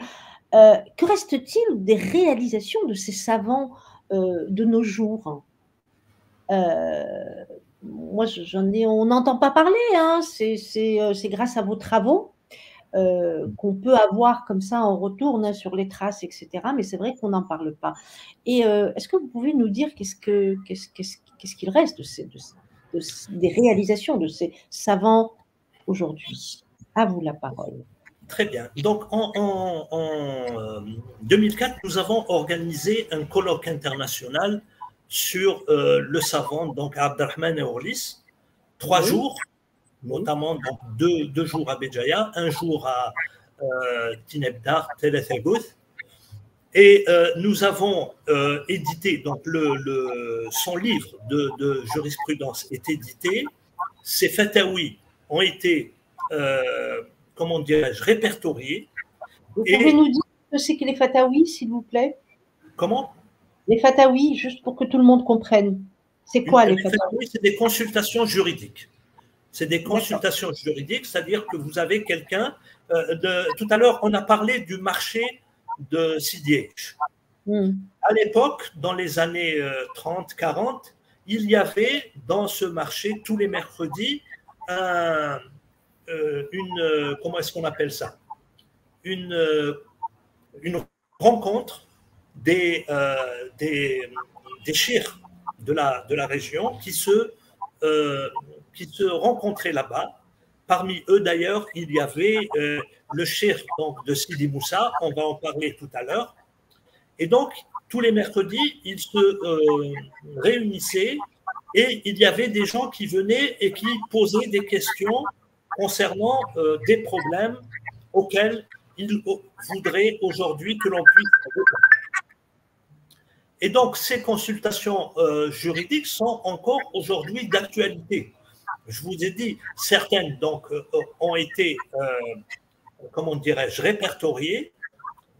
Euh, que reste-t-il des réalisations de ces savants euh, de nos jours? Moi, on n'entend pas parler. Hein, c'est grâce à vos travaux. Qu'on peut avoir comme ça en retour hein, sur les traces, etc. Mais c'est vrai qu'on n'en parle pas. Et est-ce que vous pouvez nous dire qu'est-ce qu'il qu'est-ce, qu'il reste de, ces, de, des réalisations de ces savants aujourd'hui? À vous la parole. Très bien. Donc, en, 2004, euh, nous avons organisé un colloque international sur euh, le savant, donc Abdelrahman et Orlis. Trois jours, notamment donc deux, deux, jours à Béjaïa, un jour à euh, Tinebdar, et euh, nous avons euh, édité, donc le, son livre de, jurisprudence est édité. Ces fataouis ont été, euh, comment dirais-je, répertoriés. Vous pouvez nous dire ce que c'est que les fataouis, s'il vous plaît? Comment? Les fataouis, juste pour que tout le monde comprenne. C'est quoi les, fataouis? C'est des consultations juridiques. C'est des consultations juridiques, c'est-à-dire que vous avez quelqu'un. tout à l'heure, on a parlé du marché de Sidiège. Hmm. À l'époque, dans les années 30-40, euh, il y avait dans ce marché tous les mercredis un, euh, une, euh, comment est-ce qu'on appelle ça? Une, une rencontre des, des, des chirs de la, de la région qui se, qui se rencontraient là-bas Parmi eux, d'ailleurs, il y avait euh, le chef de Sidi Moussa, on va en parler tout à l'heure. Et donc, tous les mercredis, ils se euh, réunissaient et il y avait des gens qui venaient et qui posaient des questions concernant euh, des problèmes auxquels ils voudraient aujourd'hui que l'on puisse répondre. Et donc, ces consultations juridiques sont encore aujourd'hui d'actualité je vous ai dit, certaines donc euh, ont été, euh, comment dirais-je, répertoriées.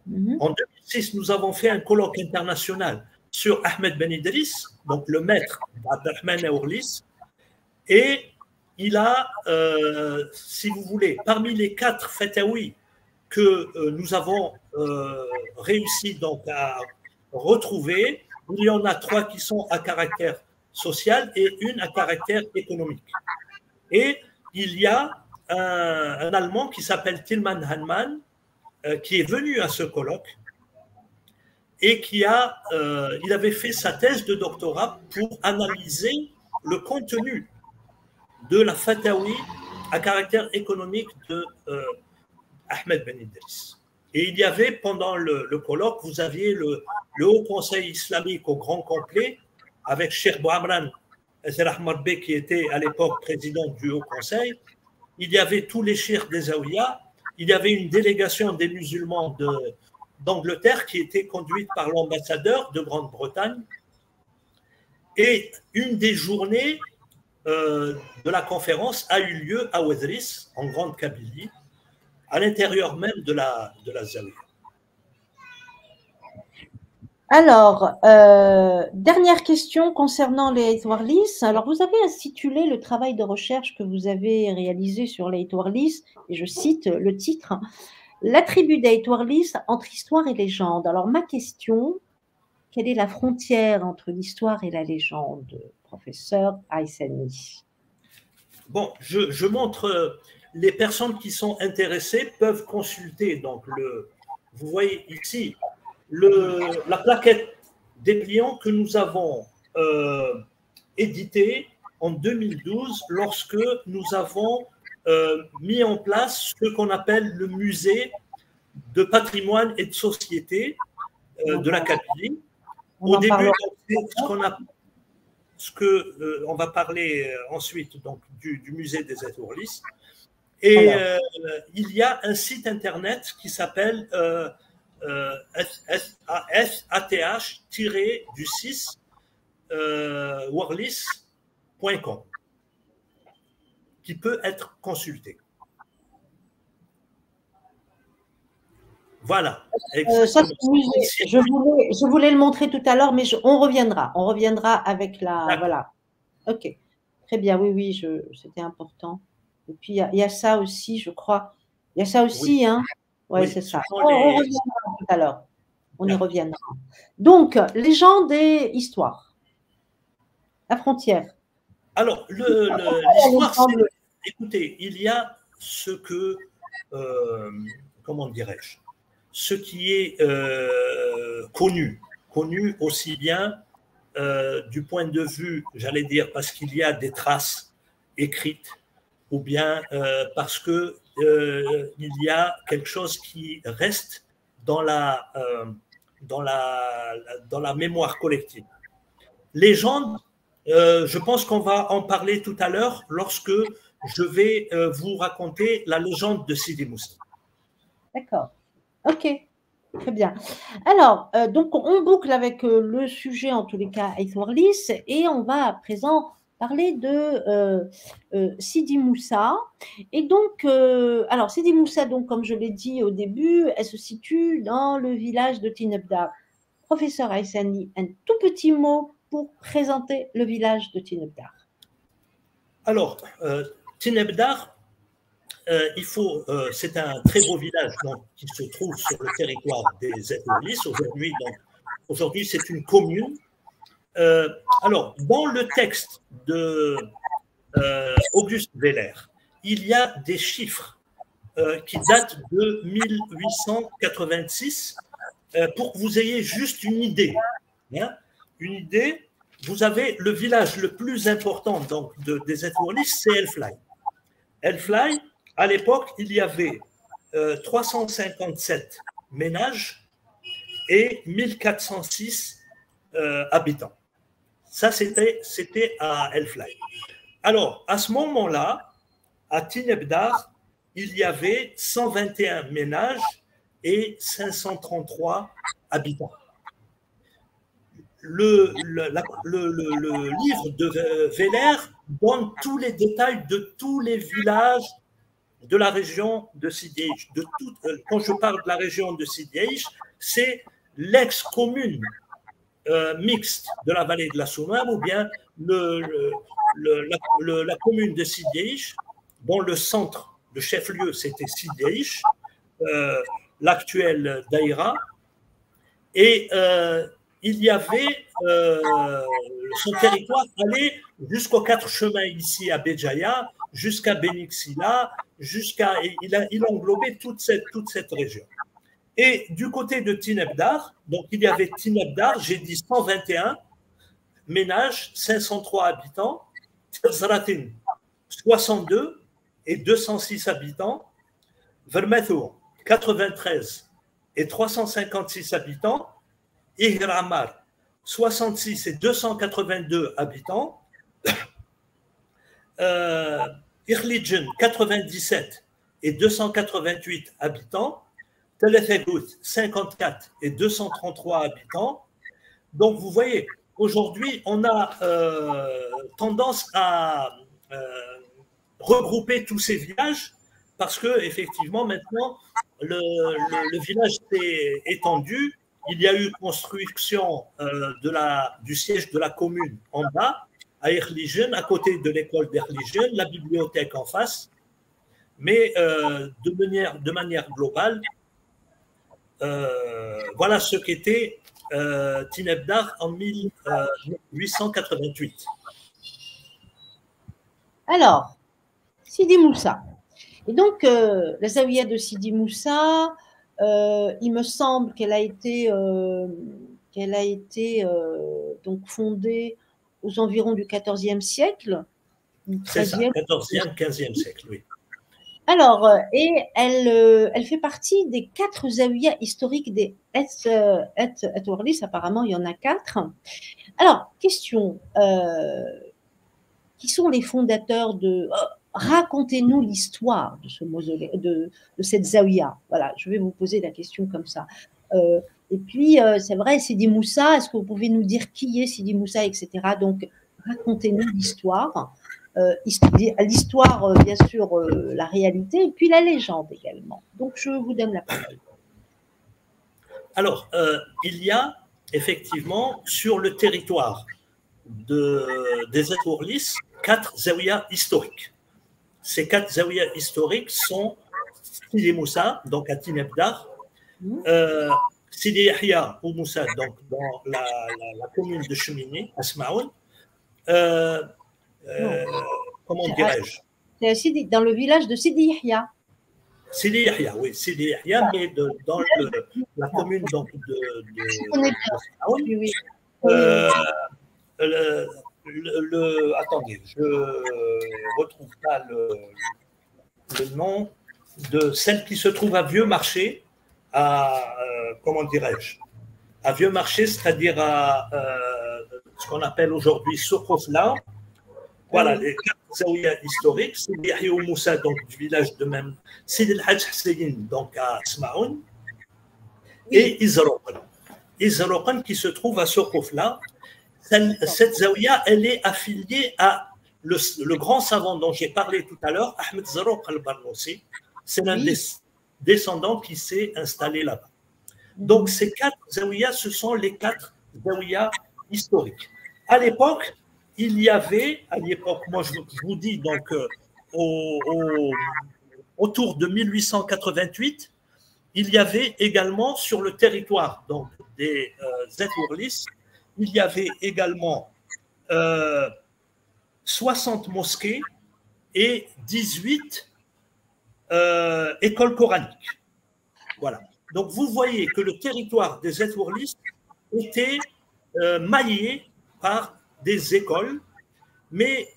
Mhm. En 2006, nous avons fait un colloque international sur Ahmed Ben Idris, donc le maître d'Abdelrahman Aourlis, et il a, euh, si vous voulez, parmi les quatre fataouis que nous avons réussi donc à retrouver, il y en a trois qui sont à caractère social et une à caractère économique. Et il y a un, Allemand qui s'appelle Tilman Hanman, euh, qui est venu à ce colloque et qui a, euh, il avait fait sa thèse de doctorat pour analyser le contenu de la fatawi à caractère économique de euh, Ahmed Ben Idriss. Et il y avait pendant le, colloque, vous aviez le, Haut Conseil islamique au grand complet avec Sheikh Bouhamran qui était à l'époque président du Haut Conseil. Il y avait tous les cheikhs des Aouïas. Il y avait une délégation des musulmans d'Angleterre qui était conduite par l'ambassadeur de Grande-Bretagne. Et une des journées euh, de la conférence a eu lieu à Ouedris, en Grande Kabylie, à l'intérieur même de la, de la Alors, euh, dernière question concernant les Warlis. Alors, vous avez intitulé le travail de recherche que vous avez réalisé sur les Warlis, et je cite le titre, La tribu des Warlis entre histoire et légende. Alors, ma question, quelle est la frontière entre l'histoire et la légende, professeur Aïsani Bon, je, je montre les personnes qui sont intéressées peuvent consulter. Donc, le, vous voyez ici le, la plaquette dépliant que nous avons euh, éditée en 2012 lorsque nous avons euh, mis en place ce qu'on appelle le musée de patrimoine et de société euh, de la Kabylie. Au début, ce qu'on a ce que on va parler ensuite donc du, du musée des Etourlis. Et euh, il y a un site internet qui s'appelle euh, euh, du 6 euh, warlis.com qui peut être consulté. Voilà. je, voulais, je, voulais, le montrer tout à l'heure, mais on reviendra. On reviendra avec la. Voilà. OK. Très bien. Oui, oui, c'était important. Et puis, il y, a ça aussi, je crois. Il y a ça aussi, hein Oui, c'est ça. On, reviendra tout à l'heure. On y reviendra. Donc, légende et histoire. La frontière. Alors, l'histoire, le, écoutez, il y a ce que, euh, comment dirais-je, ce qui est euh, connu, connu aussi bien euh, du point de vue, j'allais dire, parce qu'il y a des traces écrites ou bien parce que euh, il y a quelque chose qui reste dans la, euh, dans la, dans la mémoire collective. Légende, je pense qu'on va en parler tout à l'heure lorsque je vais vous raconter la légende de Sidi Moussa. D'accord. Ok. Très bien. Alors, donc, on boucle avec le sujet, en tous les cas, Warlis, et on va à présent parler de euh, euh, Sidi Moussa. Et donc, euh, alors Sidi Moussa, donc, comme je l'ai dit au début, elle se situe dans le village de Tinebdar. Professeur Aïssani, un tout petit mot pour présenter le village de Tinebdar. Alors, Tinebdar, il faut, c'est un très beau village qui se trouve sur le territoire des Ethnolis. Aujourd'hui, aujourd'hui, c'est une commune euh, alors, dans le texte de euh, Auguste Weller, il y a des chiffres euh, qui datent de 1886 pour que vous ayez juste une idée. Hein. une idée, vous avez le village le plus important donc, de, des Etourlis, c'est Elfly. Elfly, à l'époque, il y avait 357 ménages et 1406 habitants. Ça, c'était, à Elfly. Alors, à ce moment-là, à Tinebdar, il y avait 121 ménages et 533 habitants. Le, livre de Veller donne tous les détails de tous les villages de la région de tout, euh, quand je parle de la région de Sidiège, c'est l'ex-commune euh, mixte de la vallée de la Soumam ou bien la, commune de Sidièche, dont le centre, le chef-lieu, c'était Sidièche, euh, l'actuel Daïra. Et euh, il y avait son territoire allait jusqu'aux quatre chemins ici à Béjaïa, jusqu'à Benixila, jusqu'à il, il englobait toute cette, toute cette région. Et du côté de Tinebdar, donc il y avait Tinebdar, j'ai dit 121 ménages, 503 habitants, Tirzratin, 62 et 206 habitants. Vermetho, 93 et 356 habitants. Ihramar, 66 et 282 habitants. Euh, 97 et 288 habitants. Telefegut, 54 et 233 habitants. Donc, vous voyez, aujourd'hui, on a euh, tendance à euh, regrouper tous ces villages parce que, effectivement, maintenant, le, village s'est étendu. Il y a eu construction euh, du siège de la commune en bas, à Erligen, à côté de l'école d'Erligen, la bibliothèque en face. Mais de, manière, globale, voilà ce qu'était euh, Tinebdar en 1888. Alors, Sidi Moussa. Et donc, euh, la Zawiya de Sidi Moussa, il me semble qu'elle a été, qu'elle a été donc fondée aux environs du XIVe siècle. C'est ça, 14e, 15e siècle, oui. Alors, euh, et elle, euh, elle fait partie des quatre zawiyas historiques des Et, euh, Apparemment, il y en a quatre. Alors, question. qui sont les fondateurs de... Racontez-nous l'histoire de ce mausolée, de, cette zawiya. Voilà, je vais vous poser la question comme ça. et puis, c'est vrai, Sidi Moussa, est-ce que vous pouvez nous dire qui est Sidi Moussa, etc. Donc, racontez-nous l'histoire. Euh, l'histoire, euh, bien sûr, euh, la réalité, et puis la légende également. Donc, je vous donne la parole. Alors, il y a effectivement sur le territoire de, des Etourlis quatre zawiyas historiques. Ces quatre zawiyas historiques sont Sidi Moussa, donc à Tinebdar, mmh. Sidi Yahya ou Moussa, donc dans la, commune de Cheminée, à Smaoun, euh, comment dirais-je C'est dans le village de Sidi Yahya. Sidi Yahya, oui, Sidi Yahya, mais dans la commune donc, de, de, oui, oui. Euh, le, le, attendez, je retrouve pas le, le, nom de celle qui se trouve à Vieux Marché, à euh, comment dirais-je, à Vieux Marché, c'est-à-dire à, ce qu'on appelle aujourd'hui Sokofla, voilà, les quatre zaouïas historiques, c'est Yahya Moussa, donc du village de même, c'est El Hajj Hussein, donc à Smaoun, et Izroqan. Izroqan qui se trouve à Sokoufla. Cette zaouïa, elle est affiliée à le, le grand savant dont j'ai parlé tout à l'heure, Ahmed Zarouk al-Barnoussi. C'est l'un des descendants qui s'est installé là-bas. Donc, ces quatre zaouïas, ce sont les quatre zaouïas historiques. À l'époque, il y avait, à l'époque, moi je vous dis, donc euh, autour de 1888, il y avait également sur le territoire donc, des euh, il y avait également 60 euh, mosquées et 18 euh, écoles coraniques. Voilà. Donc vous voyez que le territoire des Etourlis était maillé par des écoles, mais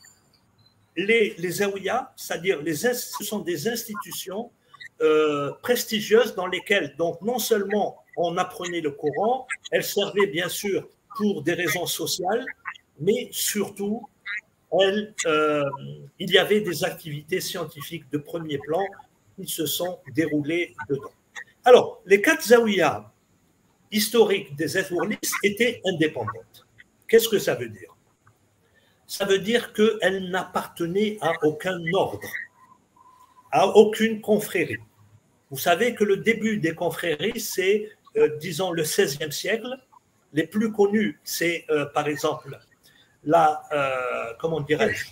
les, les c'est-à-dire les, ce sont des institutions euh, prestigieuses dans lesquelles, donc, non seulement on apprenait le Coran, elles servaient bien sûr pour des raisons sociales, mais surtout, euh, il y avait des activités scientifiques de premier plan qui se sont déroulées dedans. Alors, les quatre zaouïas historiques des Etourlis étaient indépendantes. Qu'est-ce que ça veut dire? Ça veut dire qu'elle n'appartenait à aucun ordre, à aucune confrérie. Vous savez que le début des confréries, c'est, euh, disons, le XVIe siècle. Les plus connus, c'est, euh, par exemple, la, euh, comment dirais-je?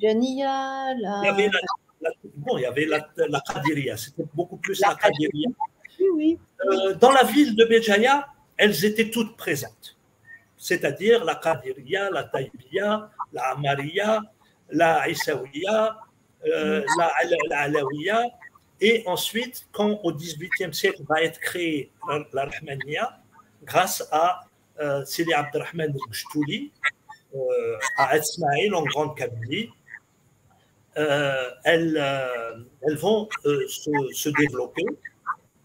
Jania, la... Il y avait la, bon, il y avait la, la Qadiria, c'était beaucoup plus la, Qadiria. Oui, oui. dans la ville de Béjaïa, elles étaient toutes présentes c'est-à-dire la Qadiriya, la Taïbiya, la Amariya, la Issaouiya, euh, la, et ensuite, quand au XVIIIe siècle va être créée la, Rahmaniya, grâce à euh, Sidi Abdelrahman à Esmaïl en Grande Kabylie. elles, vont se, développer.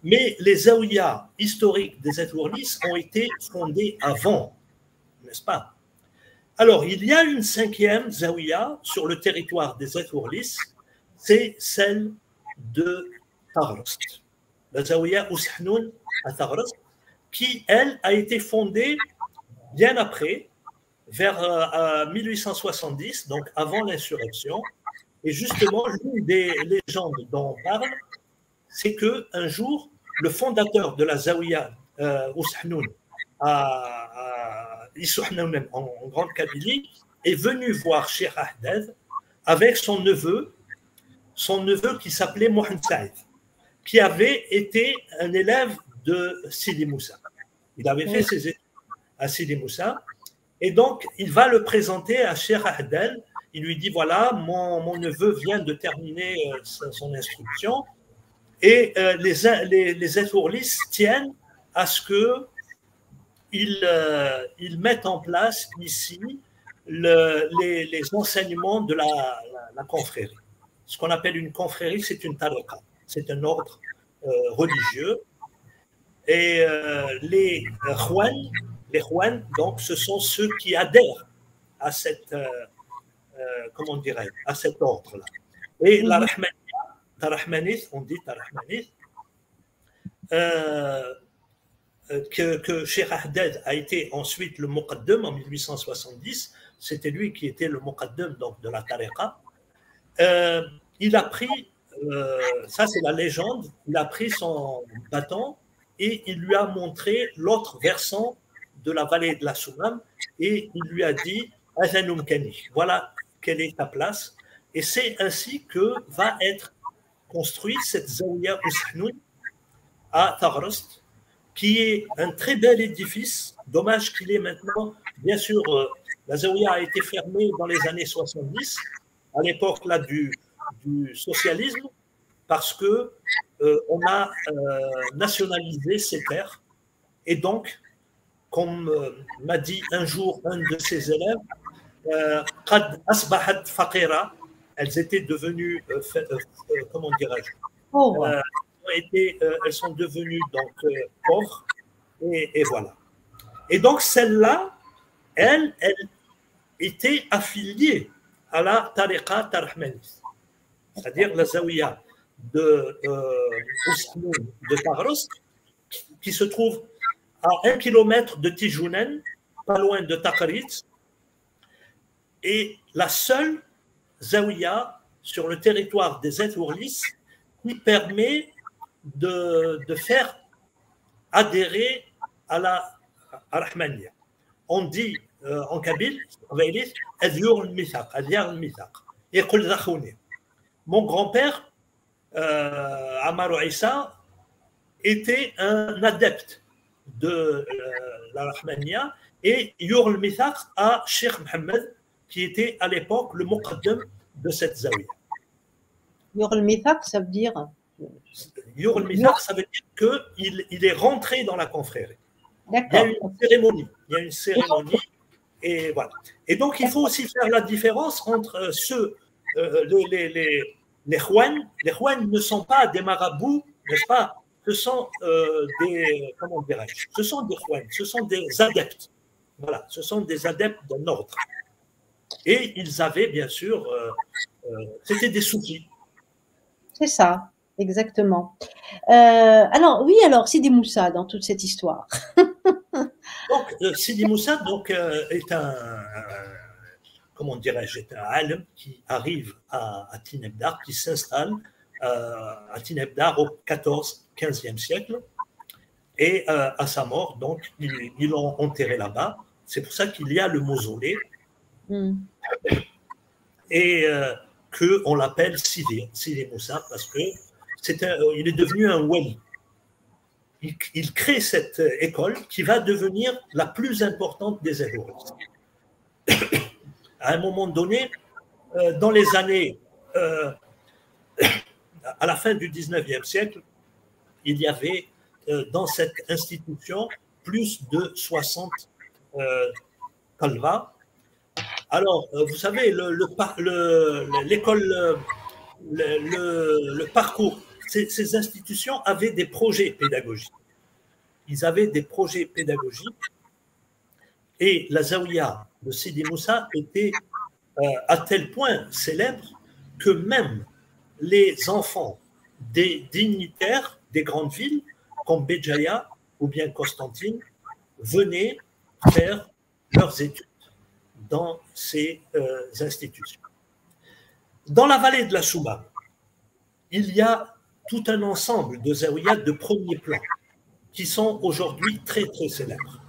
Mais les zaouïas historiques des Etourlis ont été fondés avant, n'est-ce pas? Alors, il y a une cinquième zaouïa sur le territoire des Etourlis, c'est celle de Tarost, la zaouïa Oushnoun à Tarost, qui, elle, a été fondée bien après, vers 1870, euh, donc avant l'insurrection. Et justement, l'une des légendes dont on parle, c'est qu'un jour, le fondateur de la Zawiya euh, à, à en, en, Grande Kabylie, est venu voir Cheikh Ahdad avec son neveu, son neveu qui s'appelait Mohamed Saïd, qui avait été un élève de Sidi Moussa. Il avait fait ses études à Sidi Moussa. Et donc, il va le présenter à Cheikh Ahdel. Il lui dit voilà, mon, mon neveu vient de terminer euh, son instruction. Et euh, les, les, les tiennent à ce euh, ils mettent en place ici le, les, les, enseignements de la, la, confrérie. Ce qu'on appelle une confrérie, c'est une tariqa, c'est un ordre euh, religieux. Et les Juan, les Juan, donc, ce sont ceux qui adhèrent à cette, comment dirais à cet ordre-là. Et la mhm. Tarahmanis, on dit Tarahmanis, euh, euh, que, que Sheikh Ahdad a été ensuite le Muqaddam en 1870, c'était lui qui était le Muqaddam donc, de la Tariqa. Euh, il a pris, ça c'est la légende, il a pris son bâton et il lui a montré l'autre versant de la vallée de la Soumam et il lui a dit voilà quelle est ta place. Et c'est ainsi que va être construit cette Zawiya Oushnoun à Taghrost, qui est un très bel édifice. Dommage qu'il est maintenant, bien sûr, euh, la Zaouia a été fermée dans les années 70, à l'époque là du, socialisme, parce que euh, on a euh, nationalisé ces terres. Et donc, comme m'a dit un jour un de ses élèves, elles étaient devenues, comment dirais-je, euh, euh, elles sont devenues donc pauvres, et, voilà. Et donc celle-là, elle, elle était affiliée à la tariqa tarhmanis, c'est-à-dire la zawiya de, euh, de Taros, qui se trouve à un kilomètre de Tijounen, pas loin de Takrit, et la seule Zawiya sur le territoire des Etourlis qui permet de, de, faire adhérer à la Rahmania. On dit euh, en kabyle, Mon grand-père, euh, Amaro Issa, était un adepte de euh, la Rahmania et Yur al à Sheikh Mohammed qui était à l'époque le muqaddam de cette zawiya. Yur al ça veut dire Yur al ça veut dire qu'il il est rentré dans la confrérie. Il y a une cérémonie. Il y a une cérémonie. Et voilà. Et donc, il faut aussi faire la différence entre ceux, euh, les, les, les Juan. Les Juan ne sont pas des marabouts, n'est-ce pas? Ce sont euh, des, comment dirais-je? Ce sont des Juan, ce sont des adeptes. Voilà, ce sont des adeptes d'un ordre. Et ils avaient bien sûr, euh, euh, c'était des soufis. C'est ça, exactement. Euh, alors oui, alors Sidi Moussa dans toute cette histoire. donc Sidi Moussa donc est un, comment dirais-je, est un alim qui arrive à, à Tinebdar, qui s'installe à Tinebdar au 14, 15e siècle. Et à sa mort, donc, ils l'ont enterré là-bas. C'est pour ça qu'il y a le mausolée. Hmm et euh, qu'on l'appelle Sidi, Sidi Moussa, parce que euh, il est devenu un wali. Il, crée cette euh, école qui va devenir la plus importante des écoles. à un moment donné, dans les années, à la fin du 19e siècle, il y avait dans cette institution plus de 60 calvas Alors, vous savez, l'école, le, parcours, ces, institutions avaient des projets pédagogiques. Ils avaient des projets pédagogiques et la Zawiya de Sidi Moussa était à tel point célèbre que même les enfants des dignitaires des grandes villes, comme Béjaïa ou bien Constantine, venaient faire leurs études dans ces euh, institutions. Dans la vallée de la Souba, il y a tout un ensemble de zawiyat de premier plan qui sont aujourd'hui très très célèbres.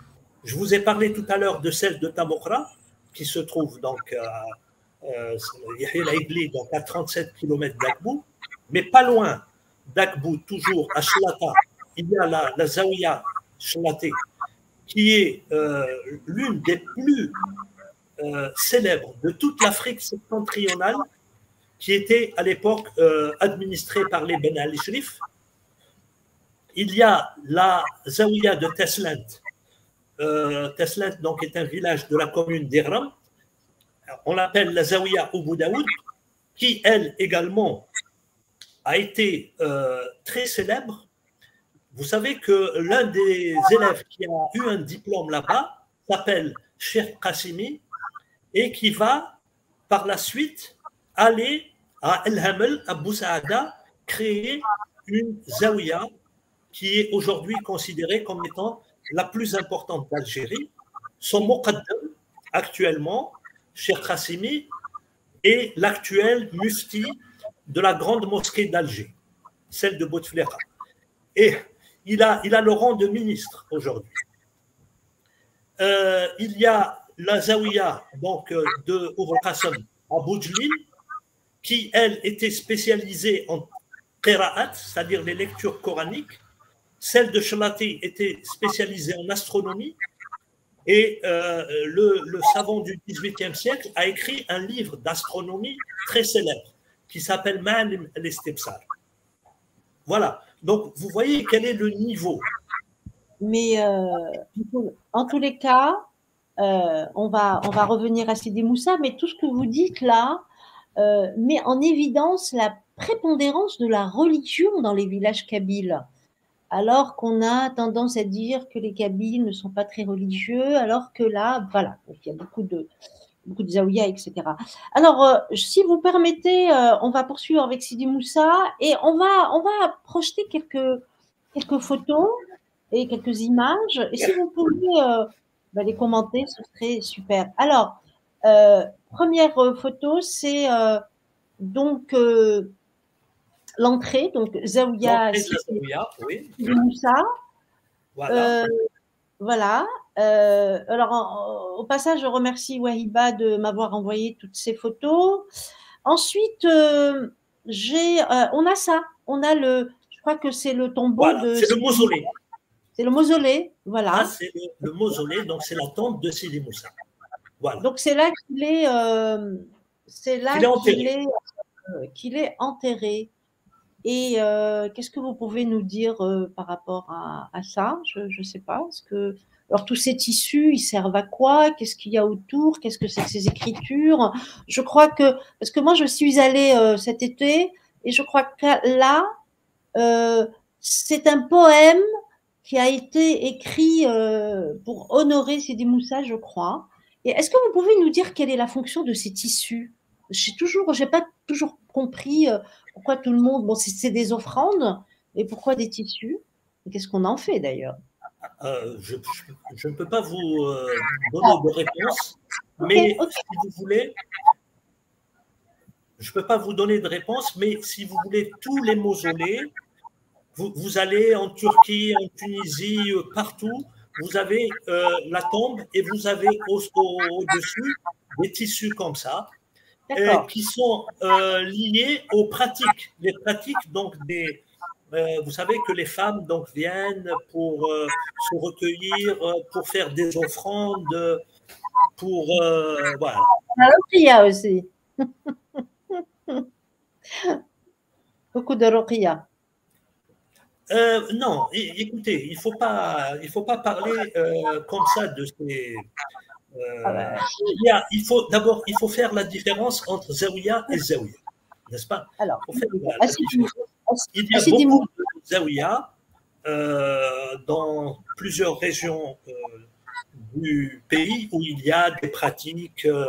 Je vous ai parlé tout à l'heure de celle de Tamokra, qui se trouve donc à, euh, donc à 37 km d'Akbou, mais pas loin d'Akbou, toujours à Shlata, il y a la, la Zawiya Shlaté, qui est euh, l'une des plus euh, célèbres de toute l'Afrique septentrionale, qui était à l'époque euh, administrée par les Ben Ali Shrif. Il y a la Zawiya de Teslent. Teslent donc, est un village de la commune d'Iram. On l'appelle la Zawiya Ubou Daoud, qui, elle également, a été très célèbre vous savez que l'un des élèves qui a eu un diplôme là-bas s'appelle Cheikh Qassimi et qui va par la suite aller à El Hamel, à Boussaada, créer une zawiya qui est aujourd'hui considérée comme étant la plus importante d'Algérie. Son muqaddam, actuellement, Cheikh Qassimi, est l'actuel mufti de la grande mosquée d'Alger, celle de Bouteflika. Et il a, il a le rang de ministre aujourd'hui. Euh, il y a la Zawiya donc, euh, de Qasem à Boujlil, qui, elle, était spécialisée en qira'at, c'est-à-dire les lectures coraniques. Celle de Shalati était spécialisée en astronomie. Et euh, le, le, savant du XVIIIe siècle a écrit un livre d'astronomie très célèbre qui s'appelle Ma'alim al-Istibsar. Voilà. Donc, vous voyez quel est le niveau. Mais euh, en tous les cas, euh, on, va, on va revenir à Sidi Moussa, mais tout ce que vous dites là euh, met en évidence la prépondérance de la religion dans les villages kabyles. Alors qu'on a tendance à dire que les Kabyles ne sont pas très religieux, alors que là, voilà, il y a beaucoup de, beaucoup de etc. Alors, euh, si vous permettez, euh, on va poursuivre avec Sidi Moussa et on va, on va projeter quelques, quelques photos et quelques images. Et si vous pouviez euh, bah, les commenter, ce serait super. Alors, première photo, c'est donc l'entrée, donc Zaouia, oui. Moussa. Voilà. voilà. Euh, alors, au passage, je remercie Wahiba de m'avoir envoyé toutes ces photos. Ensuite, euh, j'ai, euh, on a ça. On a le, je crois que c'est le tombeau de. C'est le mausolée. C'est le mausolée, voilà. Ah, c'est le, mausolée, donc c'est la tombe de Sidi Moussa. Voilà. Donc c'est là qu'il est, c'est là qu'il est, qu'il est, enterré. Et qu'est-ce que vous pouvez nous dire par rapport à, à ça? Je ne sais pas. Est-ce que alors tous ces tissus, ils servent à quoi? Qu'est-ce qu'il y a autour? Qu'est-ce que c'est que ces écritures? Je crois que parce que moi je suis allée euh, cet été et je crois que là euh, c'est un poème qui a été écrit euh, pour honorer Sidi Moussa, je crois. Et est-ce que vous pouvez nous dire quelle est la fonction de ces tissus? J'ai toujours, j'ai pas toujours compris pourquoi tout le monde. Bon, c'est des offrandes, mais pourquoi des tissus? Qu'est-ce qu'on en fait d'ailleurs? Euh, je, ne peux pas vous euh, donner de réponse, mais si vous voulez, je ne peux pas vous donner de réponse, mais si vous voulez tous les mausolées, vous, allez en Turquie, en Tunisie, euh, partout, vous avez la tombe et vous avez au-dessus des tissus comme ça, qui sont liés aux pratiques, les pratiques donc des, euh, vous savez que les femmes donc viennent pour euh, se recueillir, euh, pour faire des offrandes, pour voilà. La aussi. Beaucoup de ruqya. non, écoutez, il faut pas, il faut pas parler comme ça de ces, Ah il, il, faut d'abord, il faut faire la différence entre Zawiya et Zawiya, n'est-ce pas? Alors, il, il y a beaucoup de Zawiya dans plusieurs régions du pays où il y a des pratiques, euh,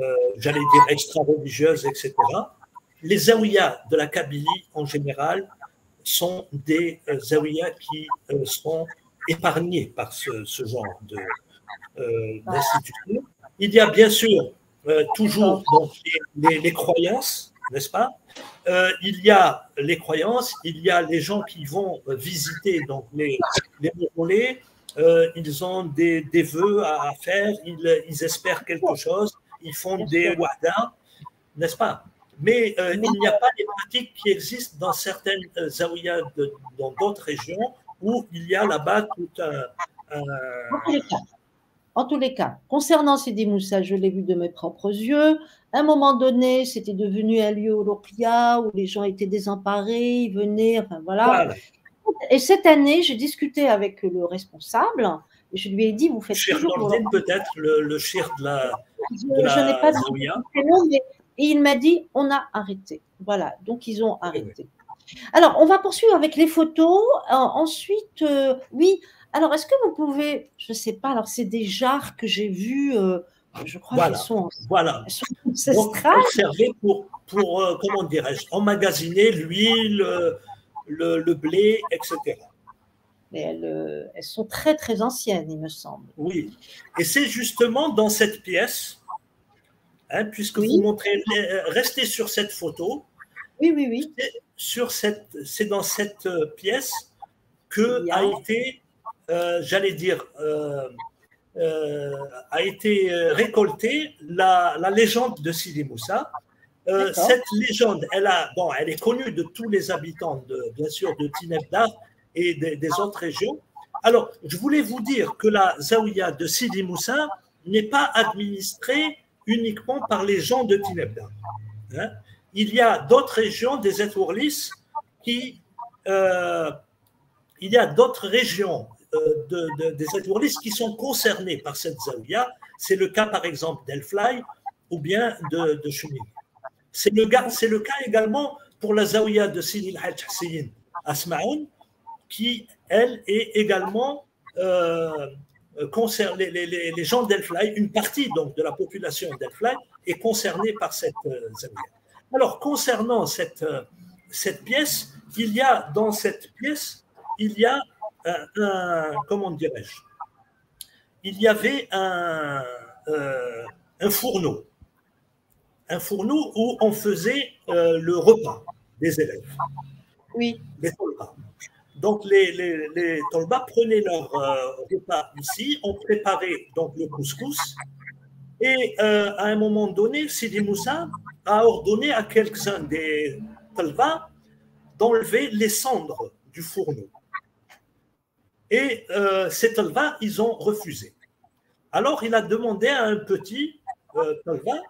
euh, j'allais dire, extra-religieuses, etc. Les zaouïas de la Kabylie, en général, sont des euh, zaouïas qui sont épargnés par ce, genre d'institution. Il y a bien sûr toujours les, croyances, n'est-ce pas? Il y a les croyances, il y a les gens qui vont visiter donc les, les euh, ils ont des, des, vœux à faire, ils, ils, espèrent quelque chose, ils font des wahdas, n'est-ce pas? Mais euh, il n'y a pas des pratiques qui existent dans certaines euh, zaouïas dans d'autres régions où il y a là-bas tout un. En, tous les cas, concernant Sidi Moussa, je l'ai vu de mes propres yeux. À un moment donné, c'était devenu un lieu au où les gens étaient désemparés, ils venaient, enfin voilà. voilà et cette année, j'ai discuté avec le responsable. Et je lui ai dit, vous faites toujours. peut-être le, le de la. Je, n'ai pas de mais et il m'a dit, on a arrêté. Voilà, donc ils ont arrêté. Alors, on va poursuivre avec les photos. Euh, ensuite, euh, oui. Alors, est-ce que vous pouvez, je ne sais pas, alors c'est des jarres que j'ai vus, euh, je crois voilà, qu'elles sont, voilà. Elles sont pour, pour comment dirais-je, emmagasiner l'huile, le, blé, etc. Mais elles, elles, sont très très anciennes, il me semble. Oui, et c'est justement dans cette pièce, hein, puisque vous montrez, euh, restez sur cette photo. Oui, oui, oui. Sur cette, c'est dans cette euh, pièce que a... été, j'allais dire, a été récoltée la, la, légende de Sidi Moussa, euh, cette légende, elle, a, bon, elle est connue de tous les habitants, de, bien sûr, de Tinebda et des, autres régions. Alors, je voulais vous dire que la Zawiya de Sidi Moussa n'est pas administrée uniquement par les gens de Tinebda. Hein. Il y a d'autres régions des Etourlis qui. Euh, il y a d'autres régions euh, de, des qui sont concernées par cette Zawiya. C'est le cas, par exemple, d'Elfly ou bien de, de c'est le, cas également pour la Zawiya de Sidi al-Hajj Hussein Asma'oun, qui, elle, est également euh, concerne, les, les, les gens d'Elfly, une partie donc de la population d'Elfly est concernée par cette euh, Zawiya. Alors, concernant cette, euh, cette pièce, il y a dans cette pièce, il y a un, un comment dirais-je, il y avait un, euh, un fourneau un fourneau où on faisait euh, le repas des élèves. Oui. Les. Donc les, les, prenaient leur euh, repas ici, on préparait donc le couscous, et euh, à un moment donné, Sidi Moussa a ordonné à quelques-uns des tolbas d'enlever les cendres du fourneau. Et ces tolbas, ils ont refusé. Alors il a demandé à un petit tolba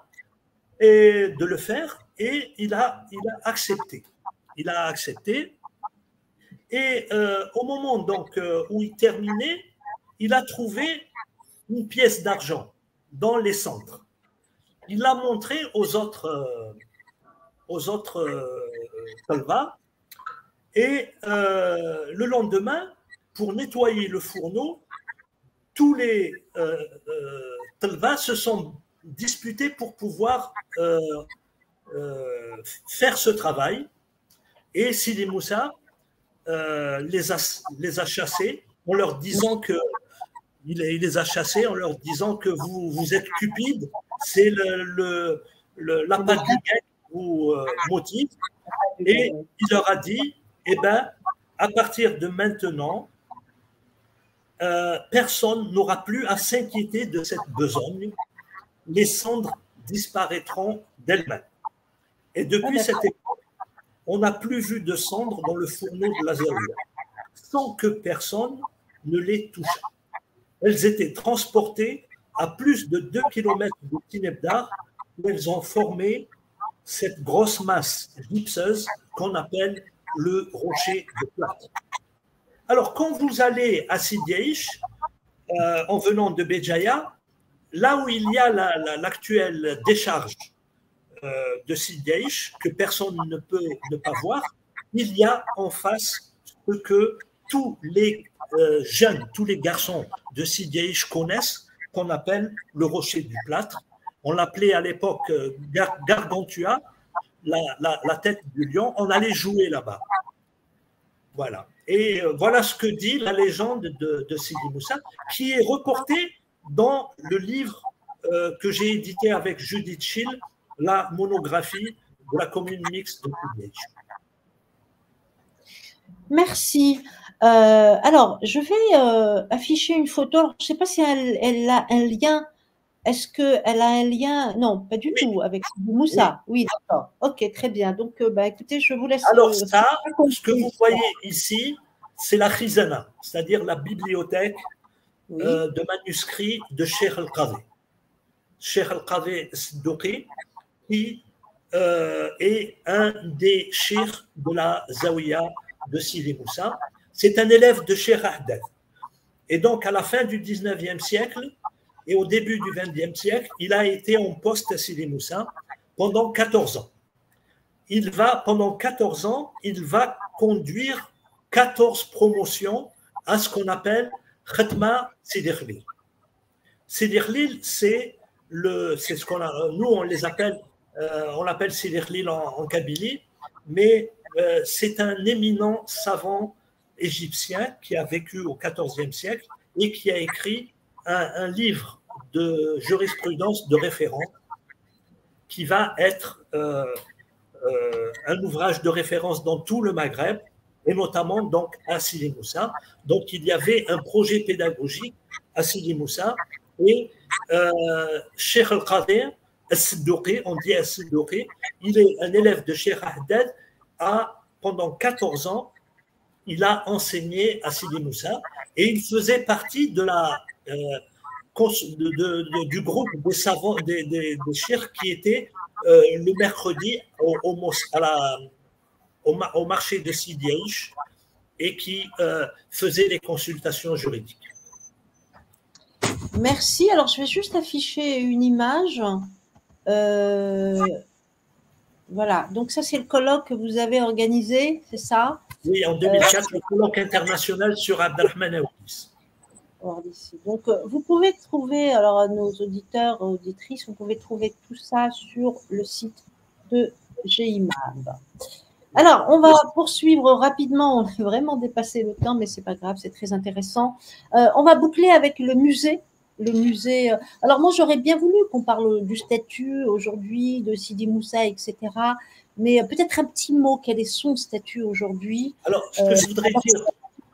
de le faire et il a accepté. Il a accepté. Et euh, au moment donc euh, où il terminait, il a trouvé une pièce d'argent dans les centres. Il l'a montré aux autres, euh, aux autres Et le lendemain, pour nettoyer le fourneau, tous les euh, se sont disputés pour pouvoir faire ce travail. Et Sidi Moussa euh, les, a, les a chassés en leur disant que il, les a chassés en leur disant que vous, vous êtes cupides, c'est le, le, la patte du qui vous motive. Et il leur a dit, eh ben, à partir de maintenant, personne n'aura plus à s'inquiéter de cette besogne les cendres disparaîtront d'elles-mêmes. Et depuis ah, cette époque, on n'a plus vu de cendres dans le fourneau de la sans que personne ne les touche. Elles étaient transportées à plus de 2 km de Tinebdar, où elles ont formé cette grosse masse gypseuse qu'on appelle le rocher de plate. Alors, quand vous allez à Sidiaïch, euh, en venant de Béjaïa, là où il y a l'actuelle décharge de Sidiaïch, que personne ne peut ne pas voir, il y a en face ce que tous les euh, jeunes, tous les garçons de Sidiaïch connaissent, qu'on appelle le rocher du plâtre. On l'appelait à l'époque euh, Gargantua, la, tête du lion. On allait jouer là-bas. Voilà. Et voilà ce que dit la légende de, de Sidi Moussa, qui est reportée dans le livre euh, que j'ai édité avec Judith Schill, la monographie de la commune mixte de Public. Merci. Euh, alors, je vais euh, afficher une photo. je ne sais pas si elle, a un lien. Est-ce qu'elle a un lien? Non, pas du tout, avec Moussa. Oui, d'accord. Ok, très bien. Donc, bah, écoutez, je vous laisse. Alors, ça, ce que vous voyez ici, c'est la Khizana, c'est-à-dire la bibliothèque euh, de manuscrits de Sheikh Al-Qadhi. Sheikh Al-Qadhi Sidouqi, qui euh, est un des cheikhs de la Zawiya de Sidi Moussa. C'est un élève de Sheikh Ahdad. Et donc, à la fin du 19e siècle et au début du 20e siècle, il a été en poste à Sidi Moussa pendant 14 ans. Il va, pendant 14 ans, il va conduire 14 promotions à ce qu'on appelle Khatma Sidi Khalil. Sidi c'est c'est ce qu'on a, nous on les appelle, on l'appelle Sidi Khalil en, Kabylie, mais euh, c'est un éminent savant égyptien qui a vécu au XIVe siècle et qui a écrit un, livre de jurisprudence de référence qui va être euh, un ouvrage de référence dans tout le Maghreb et notamment donc à Sidi Moussa. Donc il y avait un projet pédagogique à Sidi Moussa et euh, Cheikh Al-Qadir, on dit al il est un élève de Cheikh Ahdad, pendant 14 ans, il a enseigné à Sidi Moussa et il faisait partie euh, du groupe des savants, des, des, qui étaient euh, le mercredi au, marché de Sidi et qui euh, faisait les consultations juridiques. Merci. Alors, je vais juste afficher une image. Euh, voilà. Donc, ça, c'est le colloque que vous avez organisé, c'est ça? Oui, en 2004, le colloque international sur Abdelrahman Aoulis. Donc, euh, vous pouvez trouver, alors nos auditeurs, auditrices, vous pouvez trouver tout ça sur le site de GIMAB. Alors, on va poursuivre rapidement. On a vraiment dépassé le temps, mais c'est pas grave, c'est très intéressant. Euh, on va boucler avec le musée. Le musée. Euh, alors, moi, j'aurais bien voulu qu'on parle du statut aujourd'hui de Sidi Moussa, etc. Mais euh, peut-être un petit mot. Quel est son statut aujourd'hui Alors, ce que je voudrais dire.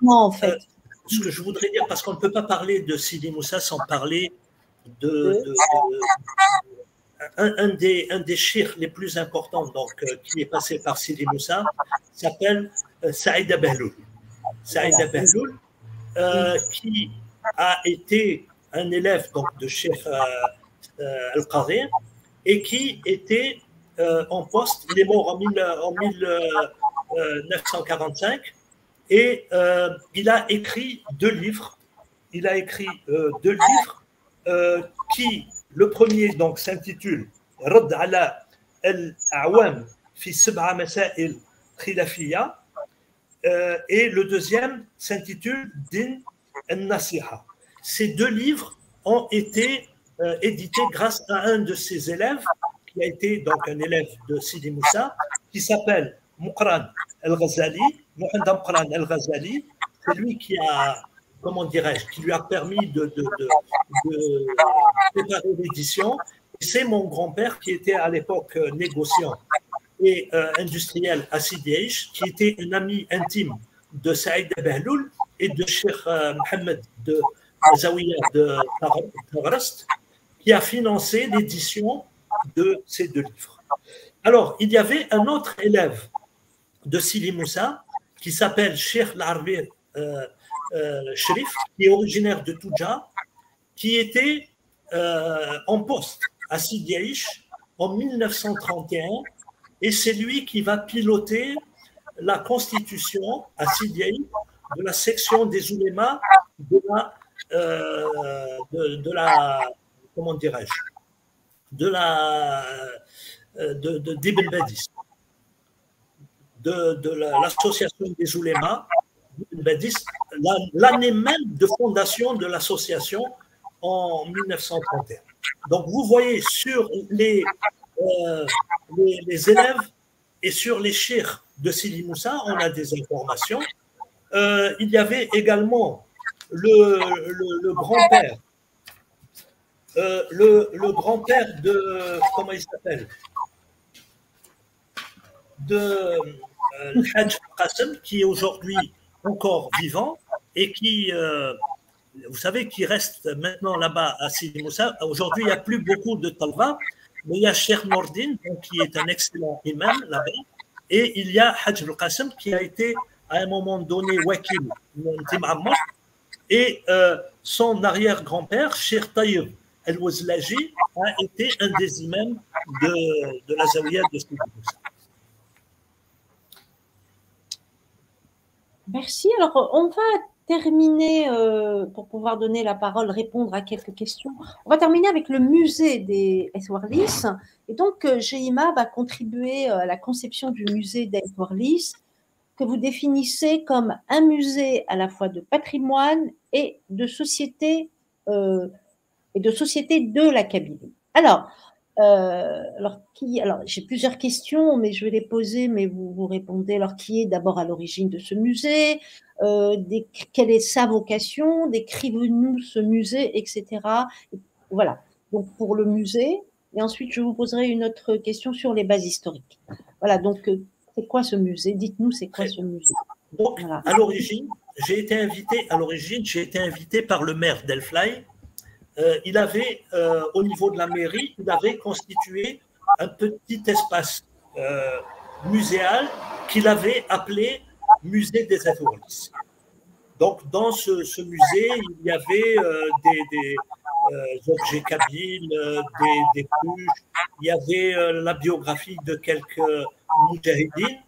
En fait. ce que je voudrais dire, parce qu'on ne peut pas parler de Sidi Moussa sans parler de, un, des, un des les plus importants donc, euh, qui est passé par Sidi Moussa s'appelle euh, Saïd Abehloul. Saïd Abehloul, euh, qui a été un élève donc, de Cheikh Al-Qadir et qui était en poste, il est mort en, 1945 et il a écrit deux livres. Il a écrit deux livres qui le premier donc s'intitule Rad ala al-Awam fi sab'a masail khilafiyya euh, et le deuxième s'intitule Din al-Nasiha. Ces deux livres ont été euh, édités grâce à un de ses élèves qui a été donc un élève de Sidi Moussa qui s'appelle Mukran al-Ghazali. Mukran al-Ghazali, c'est lui qui a comment dirais-je, qui lui a permis de, préparer l'édition. C'est mon grand-père qui était à l'époque euh, négociant et euh, industriel à Sidi qui était un ami intime de Saïd Behloul et de Cheikh euh, Mohamed de Zawiya de qui a financé l'édition de ces deux livres. Alors, il y avait un autre élève de Sidi Moussa qui s'appelle Cheikh Larbi euh, Sherif, qui est originaire de Touja, qui était euh, en poste à Sidi en 1931, et c'est lui qui va piloter la constitution à Sidi de la section des oulémas de la, euh, de, la comment dirais-je, de la de, d'Ibn Badis, de, de l'association des oulémas, l'année même de fondation de l'association en 1931. Donc vous voyez sur les, les, élèves et sur les chers de Sidi Moussa, on a des informations. il y avait également le, grand-père, euh, le, grand-père de, comment il s'appelle? De euh, Qassem, qui est aujourd'hui encore vivant et qui, euh, vous savez, qui reste maintenant là-bas à Sidi Moussa. Aujourd'hui, il n'y a plus beaucoup de talva, mais il y a Cheikh Nordin, qui est un excellent imam là-bas, et il y a Hajj al-Qassem, qui a été à un moment donné wakil, et euh, son arrière-grand-père, Cheikh Tayyib El-Wazlaji, a été un des imams de, de la Zawiya de Sidi Merci. Alors, on va terminer, euh, pour pouvoir donner la parole, répondre à quelques questions. On va terminer avec le musée des Eswarlis. Et donc, euh, GIMA va contribuer à la conception du musée d'Eswarlis que vous définissez comme un musée à la fois de patrimoine et de société euh, et de société de la Kabylie. Alors, euh, alors qui Alors, j'ai plusieurs questions, mais je vais les poser, mais vous, vous répondez. Alors, qui est d'abord à l'origine de ce musée euh, des, Quelle est sa vocation Décrivez-nous ce musée, etc. voilà. Donc, pour le musée, et ensuite, je vous poserai une autre question sur les bases historiques. Voilà. Donc, c'est quoi ce musée? Dites-nous, c'est quoi ce musée? Donc, à l'origine, j'ai été invité. À l'origine, j'ai été invité par le maire d'Elfly. Euh, il avait, euh, au niveau de la mairie, il avait constitué un petit espace euh, muséal qu'il avait appelé musée des Atourlis. Donc, dans ce, musée, il y avait des, objets kabyles, des, des cruches, il y avait la biographie de quelques Moudjahidine.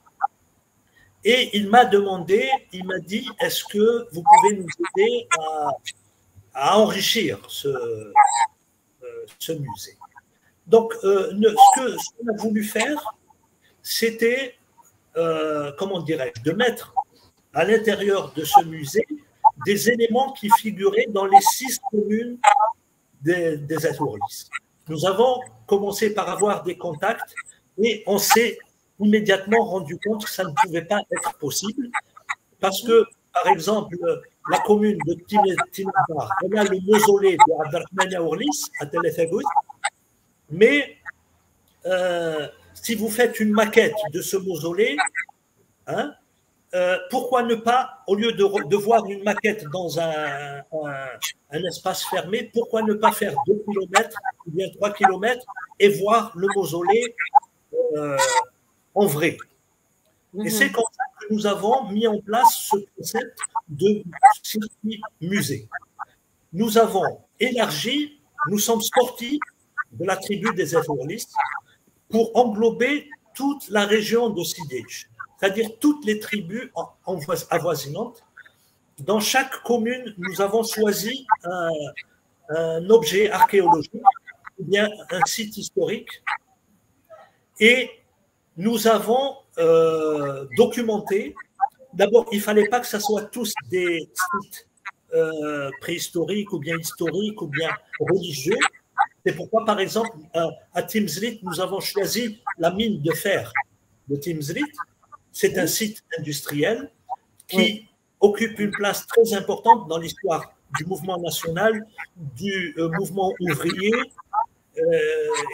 Et il m'a demandé, il m'a dit, est-ce que vous pouvez nous aider à, enrichir ce, euh, musée? Donc, euh, ce qu'on a voulu faire, c'était, euh, comment dirais-je, de mettre à l'intérieur de ce musée des éléments qui figuraient dans les six communes des, des Nous avons commencé par avoir des contacts et on s'est immédiatement rendu compte que ça ne pouvait pas être possible parce que, par exemple, la commune de Tinabar, on a le mausolée de Abdelrahman Yaourlis à Tel mais euh, si vous faites une maquette de ce mausolée, hein, euh, pourquoi ne pas, au lieu de, de voir une maquette dans un, un, espace fermé, pourquoi ne pas faire 2 km ou bien 3 km et voir le mausolée euh, en vrai? Et mhm. c'est comme ça que nous avons mis en place ce concept de circuit musée. Nous avons élargi, nous sommes sortis de la tribu des Éphorlistes pour englober toute la région de Sidej, c'est-à-dire toutes les tribus avoisinantes. Dans chaque commune, nous avons choisi un, objet archéologique ou bien un site historique et nous avons euh, documenté. D'abord, il ne fallait pas que ce soit tous des sites euh, préhistoriques ou bien historiques ou bien religieux. C'est pourquoi, par exemple, à Timslit, nous avons choisi la mine de fer de Timslit. C'est un site industriel qui occupe une place très importante dans l'histoire du mouvement national, du euh, mouvement ouvrier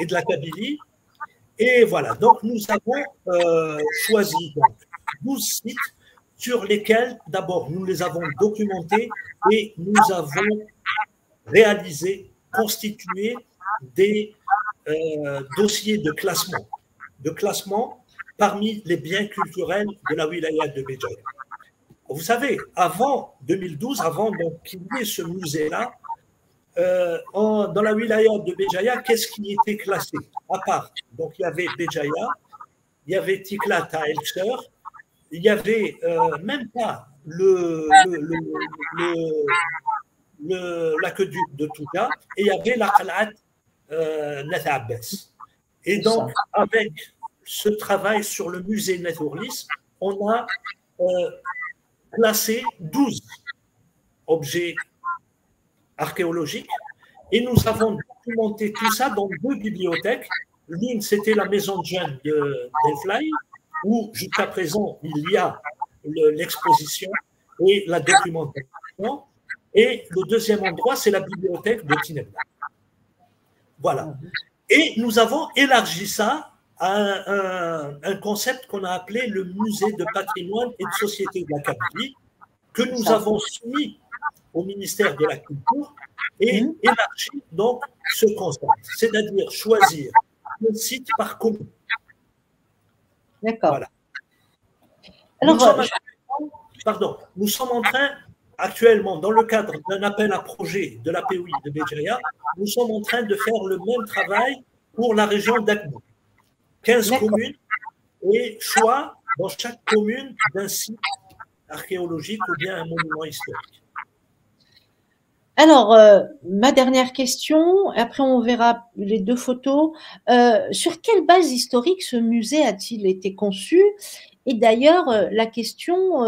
et de la Kabylie. Et voilà, donc nous avons euh, choisi donc, 12 sites sur lesquels, d'abord, nous les avons documentés et nous avons réalisé, constitué des euh, dossiers de classement, de classement parmi les biens culturels de la wilaya de Béjaïa. Vous savez, avant 2012, avant qu'il y ait ce musée-là, euh, dans la wilaya de Béjaïa, qu'est-ce qui était classé? À part, donc il y avait Béjaïa, il y avait Tiklat à Elcher, il y avait euh, même pas le, le, l'aqueduc de Touga, et il y avait la Khalat euh, Et donc, avec ce travail sur le musée Netourlis, on a euh, classé 12 objets archéologiques et nous avons documenté tout ça dans deux bibliothèques. L'une, c'était la maison de jeunes de Delfly, où jusqu'à présent, il y a l'exposition et la documentation. Et le deuxième endroit, c'est la bibliothèque de Tinebla. Voilà. Et nous avons élargi ça à un, concept qu'on a appelé le musée de patrimoine et de société de la Kabylie, que nous avons soumis au ministère de la Culture et mmh. élargi donc ce concept, c'est-à-dire choisir un site par commune. D'accord. Voilà. Alors, nous sommes, euh, pardon, nous sommes en train actuellement, dans le cadre d'un appel à projet de la POI de Béjaïa, nous sommes en train de faire le même travail pour la région d'Akbou. 15 communes et choix dans chaque commune d'un site archéologique ou bien un monument historique. Alors, euh, ma dernière question, après on verra les deux photos. Euh, sur quelle base historique ce musée a-t-il été conçu? Et d'ailleurs, euh, la question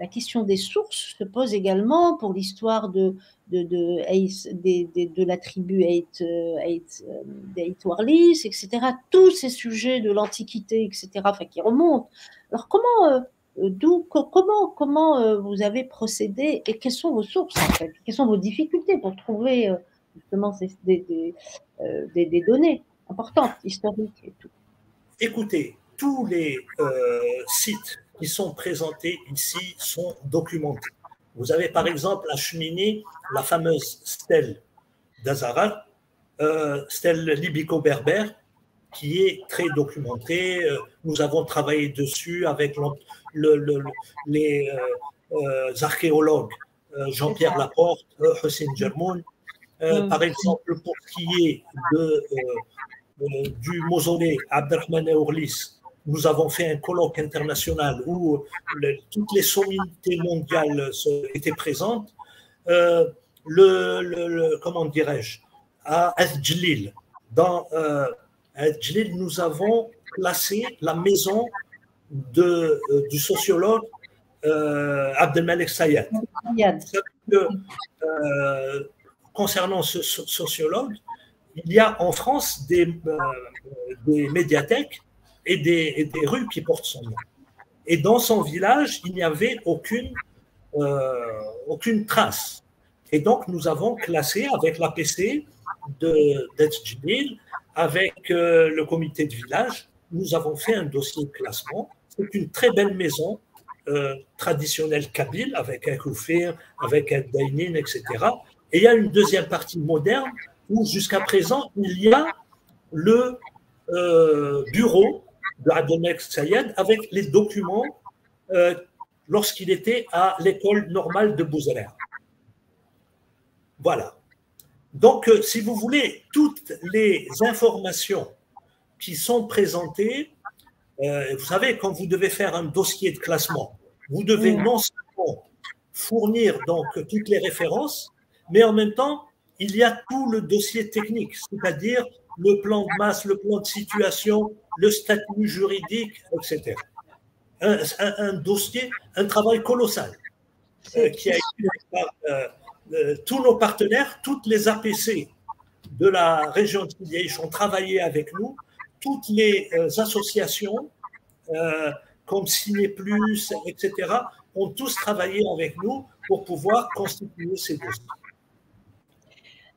la question des sources se pose également pour l'histoire de, de, de, la tribu Eit, Warlis, etc. Tous ces sujets de l'Antiquité, etc., enfin, qui remontent. Alors, comment, euh, d'où, comment, comment euh, vous avez procédé et quelles sont vos sources, Quelles sont vos difficultés pour trouver euh, justement des, des, des, données importantes, historiques et tout? Écoutez, tous les sites qui sont présentés ici sont documentés. Vous avez par exemple la cheminée, la fameuse stèle d'Azara, euh, stèle libico-berbère, qui est très documentée. Euh, nous avons travaillé dessus avec les euh, archéologues Jean-Pierre Laporte, Hussein Germoun. Mm. Par exemple, pour ce qui est de, du mausolée Abdelrahman Ourlis, nous avons fait un colloque international où toutes les sommités mondiales étaient présentes. Euh, le, comment dirais-je, à Adjlil, dans euh, nous avons placé la maison de, euh, du sociologue euh, Abdelmalek Sayed. Euh, concernant ce sociologue, il y a en France des, des médiathèques et des, rues qui portent son nom. Et dans son village, il n'y avait aucune, euh, aucune trace. Et donc, nous avons classé avec l'APC de d'Edjbil, avec euh, le comité de village, nous avons fait un dossier de classement. C'est une très belle maison euh, traditionnelle kabyle, avec un koufir, avec un dainin, etc. Et il y a une deuxième partie moderne où jusqu'à présent, il y a le bureau de Abdelmek Sayed avec les documents euh, lorsqu'il était à l'école normale de Bouzelaire. Voilà. Donc, euh, si vous voulez, toutes les informations qui sont présentées, euh, vous savez, quand vous devez faire un dossier de classement, vous devez non seulement fournir donc toutes les références, mais en même temps, il y a tout le dossier technique, c'est-à-dire le plan de masse, le plan de situation, le statut juridique, etc. Un, dossier, un travail colossal euh, qui a été par euh, euh, tous nos partenaires, toutes les APC de la région de Liège ont travaillé avec nous, toutes les associations comme Ciné Plus, etc., ont tous travaillé avec nous pour pouvoir constituer ces dossiers.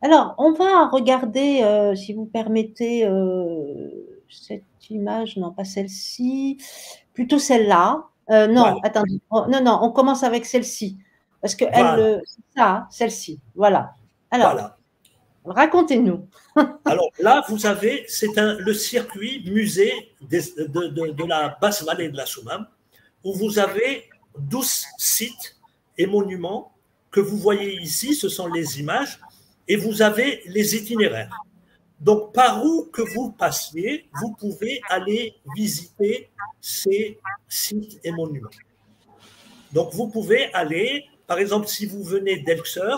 Alors, on va regarder, si vous permettez, cette image, non, pas celle-ci, plutôt celle-là. Euh, non, attendez, oh, non, non, on commence avec celle-ci, parce que elle, euh, ça, hein, celle-ci, voilà. Alors, racontez-nous. Alors là, vous avez, c'est le circuit musée de, la basse vallée de la Soumam, où vous avez 12 sites et monuments que vous voyez ici, ce sont les images, et vous avez les itinéraires. Donc, par où que vous passiez, vous pouvez aller visiter ces sites et monuments. Donc, vous pouvez aller, par exemple, si vous venez d'Elxer,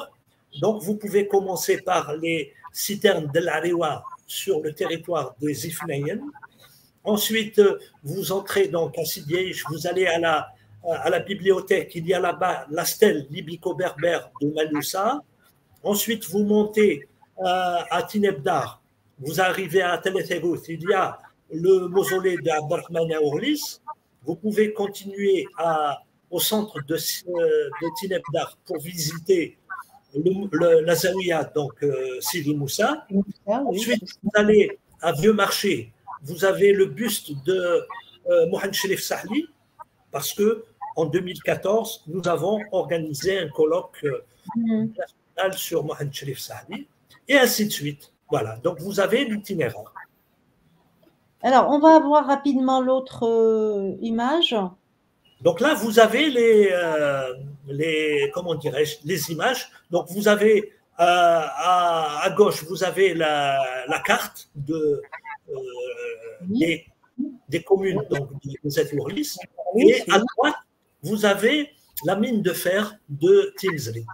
Donc, vous pouvez commencer par les citernes de l'Arewa sur le territoire des Ifnaïen. Ensuite, vous entrez donc à Sidi vous allez à la, à la bibliothèque, il y a là-bas la stèle libico-berbère de Maloussa. Ensuite, vous montez euh, à Tinebdar, vous arrivez à Teletegout, il y a le mausolée d'Abdrahman Aourlis. Vous pouvez continuer à, au centre de, de Tinebdar pour visiter le, la Zawiya, donc euh, Sidi Moussa. Ensuite, vous allez à Vieux Marché, vous avez le buste de euh, Mohamed Sherif Sahli, parce que en 2014, nous avons organisé un colloque euh, mm. national sur Mohamed Sherif Sahli, et ainsi de suite. Voilà, donc vous avez l'itinéraire. Alors, on va voir rapidement l'autre euh, image. Donc là, vous avez les, euh, les comment dirais-je, les images. Donc vous avez euh, à, gauche, vous avez la, la carte de, des, des, communes donc, des Etourlis. Et à droite, vous avez la mine de fer de Tilsri.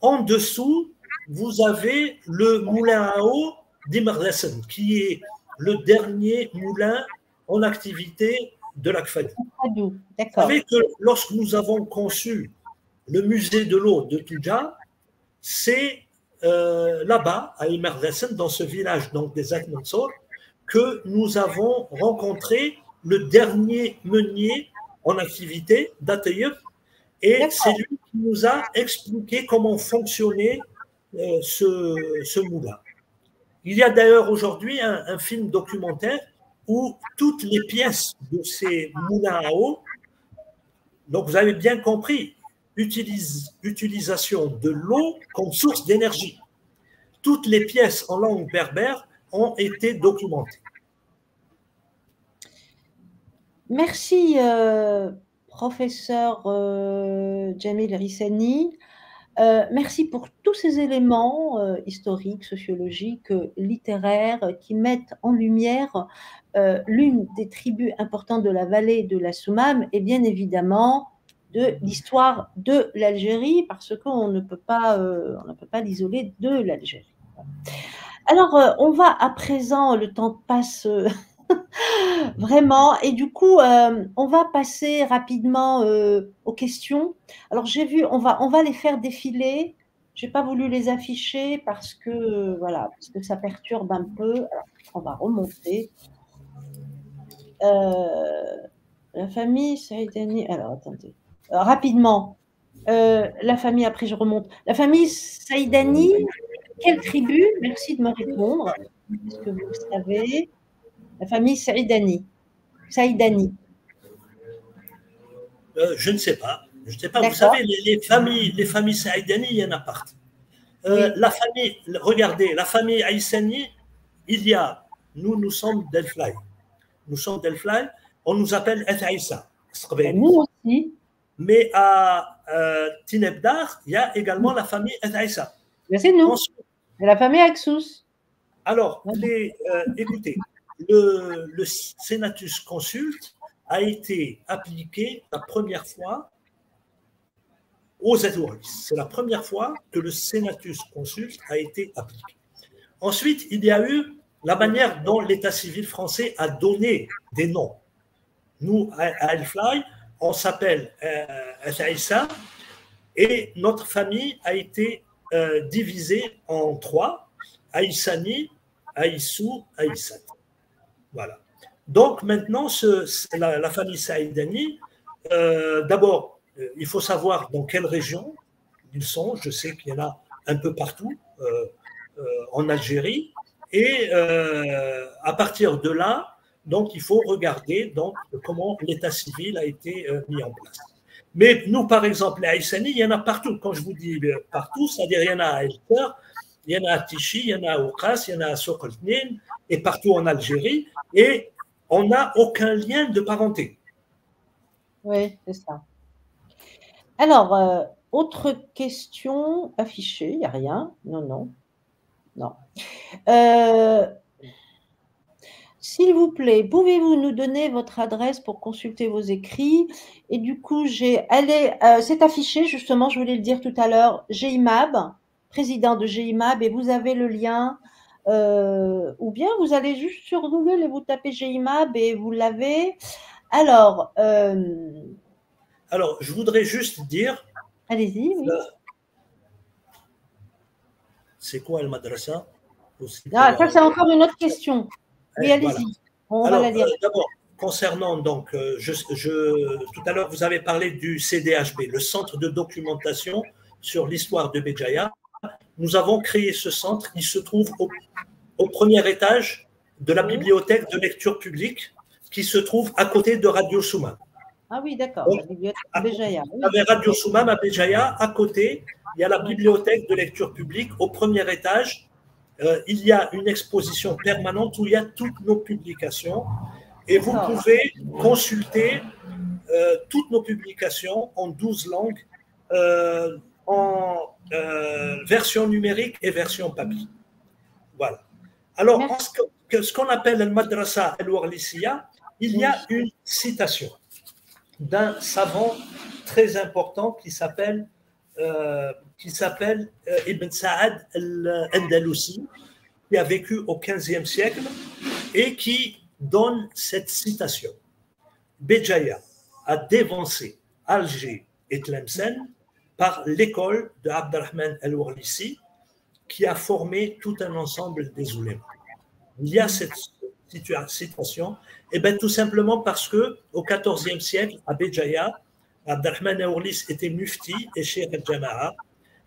En dessous, vous avez le moulin à eau d'Imerlessen, qui est le dernier moulin en activité de l'Akfadou. Vous savez que lorsque nous avons conçu le musée de l'eau de Touja, c'est euh, là-bas, à Imerlessen, dans ce village donc, des Akmansor, que nous avons rencontré le dernier meunier en activité d'Atayef. Et c'est lui qui nous a expliqué comment fonctionnait ce, ce moulin. Il y a d'ailleurs aujourd'hui un, film documentaire où toutes les pièces de ces moulins à eau, donc vous avez bien compris, utilisation de l'eau comme source d'énergie. Toutes les pièces en langue berbère ont été documentées. Merci, euh, professeur euh, Jamil Rissani. Euh, merci pour tous ces éléments euh, historiques, sociologiques, euh, littéraires qui mettent en lumière l'une des tribus importantes de la vallée de la Soumam et bien évidemment de l'histoire de l'Algérie parce qu'on ne peut pas, on ne peut pas l'isoler de l'Algérie. Alors, on va à présent, le temps passe Vraiment. Et du coup, euh, on va passer rapidement euh, aux questions. Alors, j'ai vu, on va, on va les faire défiler. J'ai pas voulu les afficher parce que, voilà, parce que ça perturbe un peu. Alors, on va remonter. Euh, la famille Saïdani. Alors, attendez. rapidement. la famille, après je remonte. La famille Saïdani, quelle tribu? Merci de me répondre. Est-ce que vous savez? La famille Saïdani. Saïdani. Euh, je ne sais pas. Je ne sais pas. Vous savez, les, familles, les familles Saïdani, il y en a partout. Euh, la famille, regardez, la famille Aïssani, il y a, nous, nous sommes Delfly. Nous sommes Delfly, on nous appelle Aïssa. Nous aussi. Mais à euh, Tinebdar, il y a également la famille Aïssa. C'est nous. C'est la famille Axous. Alors, les, euh, écoutez, le, Senatus Consult a été appliqué la première fois aux Azouris. C'est la première fois que le Senatus Consult a été appliqué. Ensuite, il y a eu la manière dont l'État civil français a donné des noms. Nous, à Elfly, on s'appelle euh, et notre famille a été euh, divisée en trois Aïssani, Aïssou, Aïssat. Voilà. Donc maintenant, la, famille Saïdani, euh, d'abord, euh, il faut savoir dans quelle région ils sont. Je sais qu'il y en a un peu partout euh, en Algérie. Et à partir de là, donc il faut regarder donc, comment l'état civil a été mis en place. Mais nous, par exemple, à Aïssani, il y en a partout. Quand je vous dis partout, c'est-à-dire il y en a à Elter, il y en a à Tichy, il y en a à Oukas, il y en a à Sokoltnin, et partout en Algérie, et on n'a aucun lien de parenté. Oui, c'est ça. Alors, euh, autre question affichée, il n'y a rien? Non, non. Non. Euh, s'il vous plaît, pouvez-vous nous donner votre adresse pour consulter vos écrits? Et du coup, j'ai euh, c'est affiché justement, je voulais le dire tout à l'heure, j'ai IMAB, président de GIMAB et vous avez le lien. Euh, ou bien vous allez juste sur Google et vous tapez GIMAB et vous l'avez. Alors, euh, alors, je voudrais juste dire. Allez-y. Oui. c'est quoi le madrasa ah, Ça, c'est encore une autre question. Oui, allez-y. On va la lire. D'abord, concernant donc, je, je, tout à l'heure, vous avez parlé du CDHB, le Centre de documentation sur l'histoire de Béjaïa nous avons créé ce centre. Il se trouve au, premier étage de la bibliothèque de lecture publique qui se trouve à côté de Radio Soumam. Ah oui, d'accord. Béjaïa. Radio Soumam à Béjaïa. À côté, il y a la bibliothèque de lecture publique. Au premier étage, euh, il y a une exposition permanente où il y a toutes nos publications. Et vous pouvez consulter euh, toutes nos publications en 12 langues. Euh, en euh, version numérique et version papier. Voilà. Alors, ce qu'on appelle le madrasa al-Warlisiya, il y a une citation d'un savant très important qui s'appelle euh, qui s'appelle euh, Ibn Sa'ad al-Andalusi, qui a vécu au XVe siècle et qui donne cette citation. Béjaïa a dévancé Alger et Tlemcen par l'école de Abdelrahman el-Warlisi, qui a formé tout un ensemble des oulémas. Il y a cette situation, et eh bien tout simplement parce que au XIVe siècle, à Béjaïa, Abdelrahman el-Warlisi était mufti et cheikh al-Jama'a,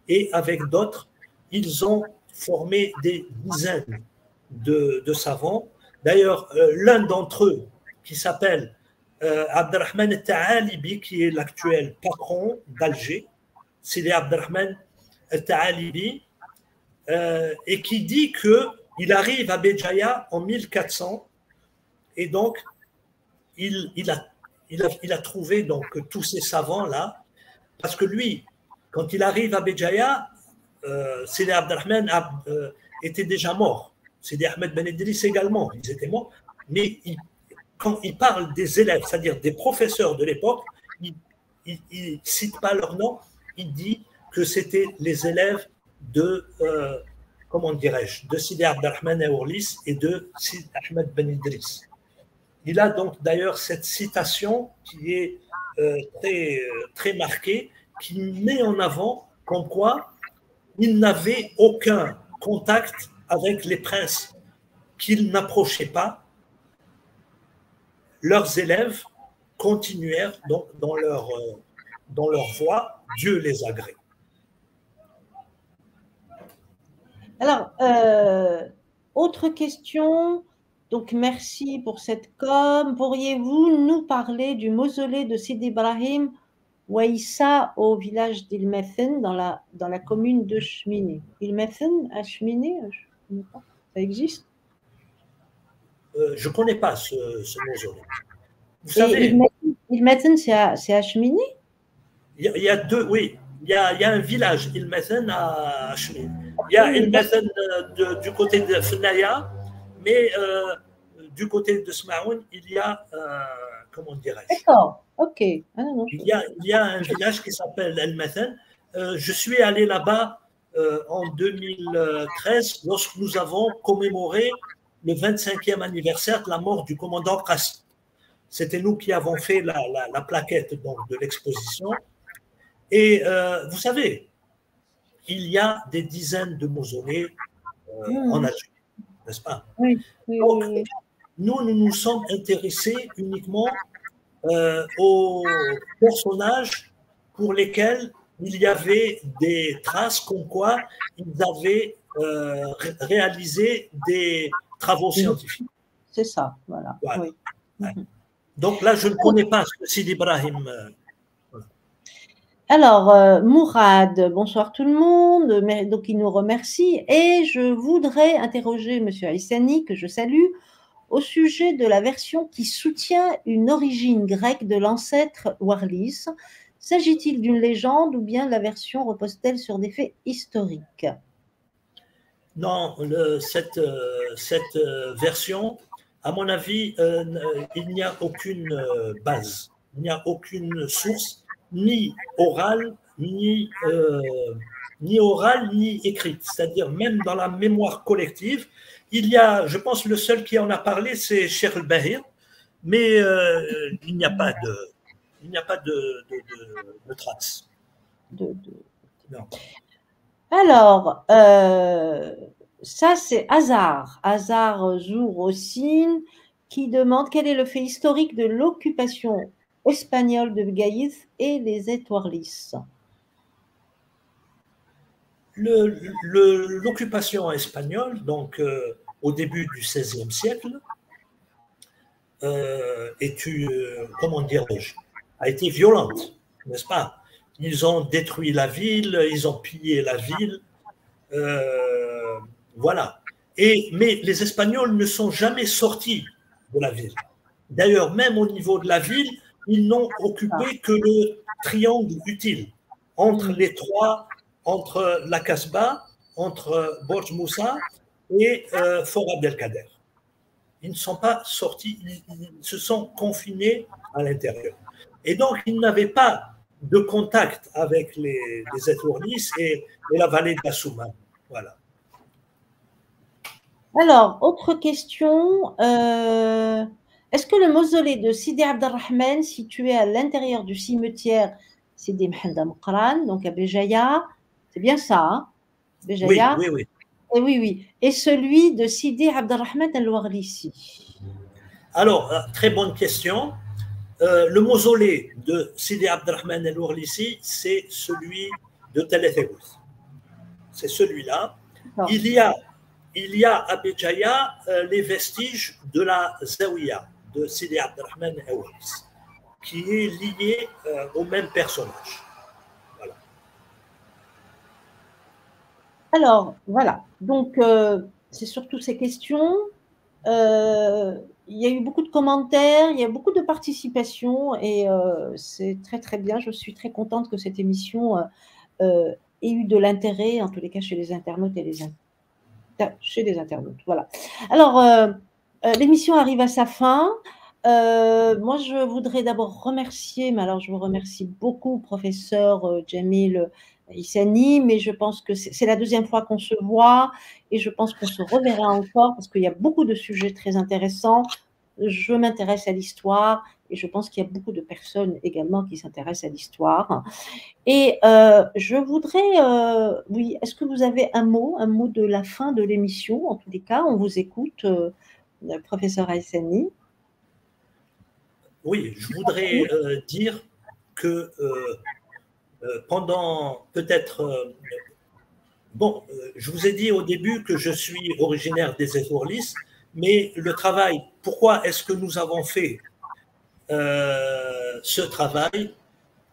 et avec d'autres, ils ont formé des dizaines de, savants. D'ailleurs, euh, l'un d'entre eux, qui s'appelle euh, Abdelrahman al-Ta'alibi, qui est l'actuel patron d'Alger, Sidi Abdelrahman al-Ta'alibi, euh, et qui dit qu'il arrive à Béjaïa en 1400, et donc il, il, a, il, a, a trouvé donc tous ces savants-là, parce que lui, quand il arrive à Béjaïa, euh, Sidi Abdelrahman euh, était déjà mort. Sidi Ahmed Ben également, ils étaient morts. Mais quand il parle des élèves, c'est-à-dire des professeurs de l'époque, il ne cite pas leur nom, il dit que c'était les élèves de, euh, comment dirais-je, de Sidi Abdelrahman Aourlis et de Sidi Ahmed Ben Idris. Il a donc d'ailleurs cette citation qui est euh, très, euh, très marquée, qui met en avant comme quoi il n'avait aucun contact avec les princes, qu'ils n'approchaient pas. Leurs élèves continuèrent dans leur, dans leur voie Dieu les agrée. Alors, euh, autre question. Donc, merci pour cette com. Pourriez-vous nous parler du mausolée de Sidi Ibrahim Waïssa au village d'Ilmethen, dans la, dans la commune de Cheminé Ilmethen, à Cheminé, ça existe? Euh, Je ne connais pas ce, mausolée. Vous savez, Ilmethen, c'est à, à Cheminé il y, a deux, oui, il y a, y a un village, Ilmethen, à Ashmin. Il y a Ilmethen euh, du côté de Fnaya, mais euh, du côté de Smaoun, il y a, euh, comment dirais-je? D'accord, ok. Ah, il, y a, il y a un village qui s'appelle Ilmethen. je suis allé là-bas en 2013 lorsque nous avons commémoré le 25e anniversaire de la mort du commandant Kassi. C'était nous qui avons fait la, la, la plaquette donc, de l'exposition. Et euh, vous savez, il y a des dizaines de mausolées euh, mmh. en Algérie, n'est-ce pas? Oui, Donc, nous, nous nous sommes intéressés uniquement euh, aux personnages pour lesquels il y avait des traces comme quoi ils avaient réalisé des travaux scientifiques. C'est ça, voilà. Donc là, je ne connais pas ce que Sidi Ibrahim alors, euh, Mourad, bonsoir tout le monde. Donc, il nous remercie. Et je voudrais interroger M. Aïssani, que je salue, au sujet de la version qui soutient une origine grecque de l'ancêtre Warlis. S'agit-il d'une légende ou bien la version repose-t-elle sur des faits historiques? Non, cette, euh, euh, version, à mon avis, il n'y a aucune base, il n'y a aucune source ni orale, ni, euh, ni orale, ni écrite. C'est-à-dire, même dans la mémoire collective, il y a, je pense, le seul qui en a parlé, c'est Cheikh Bahir, mais euh, il n'y a pas de, il n'y a pas de, de, traces. Alors, euh, ça c'est hasard, hasard Zour-Rossine, qui demande quel est le fait historique de l'occupation espagnole de Gaïs et les Étoiles L'occupation espagnole, donc euh, au début du XVIe siècle, euh, euh, comment dirais-je, a été violente, n'est-ce pas? Ils ont détruit la ville, ils ont pillé la ville, euh, voilà. Et, mais les Espagnols ne sont jamais sortis de la ville. D'ailleurs, même au niveau de la ville, ils n'ont occupé que le triangle utile entre les trois, entre la Casbah, entre Borj Moussa et euh, Fort Abdelkader. Ils ne sont pas sortis, ils, se sont confinés à l'intérieur. Et donc, ils n'avaient pas de contact avec les, les et, la vallée de la Souma. Voilà. Alors, autre question. Euh, est-ce que le mausolée de Sidi Abdelrahman, situé à l'intérieur du cimetière Sidi Mohamed Mqran, donc à Béjaïa, c'est bien ça, hein Béjaïa? Oui, oui, oui. Et oui, oui. Et celui de Sidi Abdelrahman al-Warlisi Alors, euh, très bonne question. Euh, le mausolée de Sidi Abdelrahman al-Warlisi, c'est celui de Tel C'est celui-là. Il y a, il y a à Béjaïa euh, les vestiges de la Zawiya de Sidi Abdelrahman qui est lié au même personnage. Alors, voilà. Donc, euh, c'est surtout ces questions. Euh, il y a eu beaucoup de commentaires, il y a beaucoup de participation et euh, c'est très très bien. Je suis très contente que cette émission ait eu de l'intérêt, en tous les cas chez les internautes et les chez les internautes. Voilà. Alors, l'émission arrive à sa fin. moi, je voudrais d'abord remercier, mais alors je vous remercie beaucoup, professeur Jamil Issani, mais je pense que c'est la deuxième fois qu'on se voit et je pense qu'on se reverra encore parce qu'il y a beaucoup de sujets très intéressants. Je m'intéresse à l'histoire et je pense qu'il y a beaucoup de personnes également qui s'intéressent à l'histoire. Et euh, je voudrais, euh, oui, est-ce que vous avez un mot, un mot de la fin de l'émission? En tous les cas, on vous écoute, euh, professeur Aissani. Oui, je voudrais dire que euh, pendant peut-être... Euh, bon, euh, je vous ai dit au début que je suis originaire des Étourlis, mais le travail, pourquoi est-ce que nous avons fait ce travail?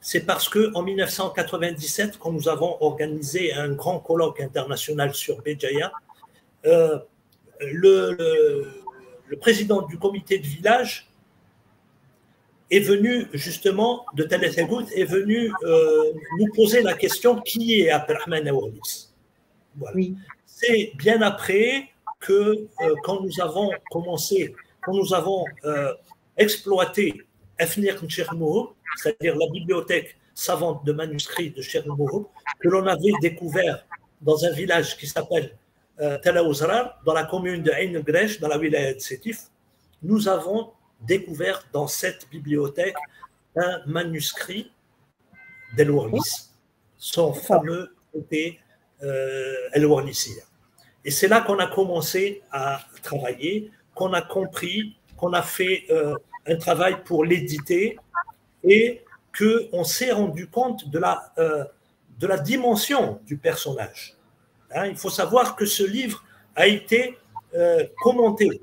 C'est parce qu'en 1997, quand nous avons organisé un grand colloque international sur Béjaïa, le, le, président du comité de village est venu justement de Tel est venu euh, nous poser la question qui est Abdelrahman Aoulis voilà. C'est bien après que euh, quand nous avons commencé, quand nous avons euh, exploité Efnir c'est-à-dire la bibliothèque savante de manuscrits de Chernobyl, que l'on avait découvert dans un village qui s'appelle euh, Tel dans la commune de Ain Gresh, dans la ville de Sétif, nous avons découvert dans cette bibliothèque un manuscrit d'El-Warlis, son fameux côté euh, El-Warlisien. Et c'est là qu'on a commencé à travailler, qu'on a compris, qu'on a fait euh, un travail pour l'éditer et qu'on s'est rendu compte de la, euh, de la dimension du personnage. Hein, il faut savoir que ce livre a été euh, commenté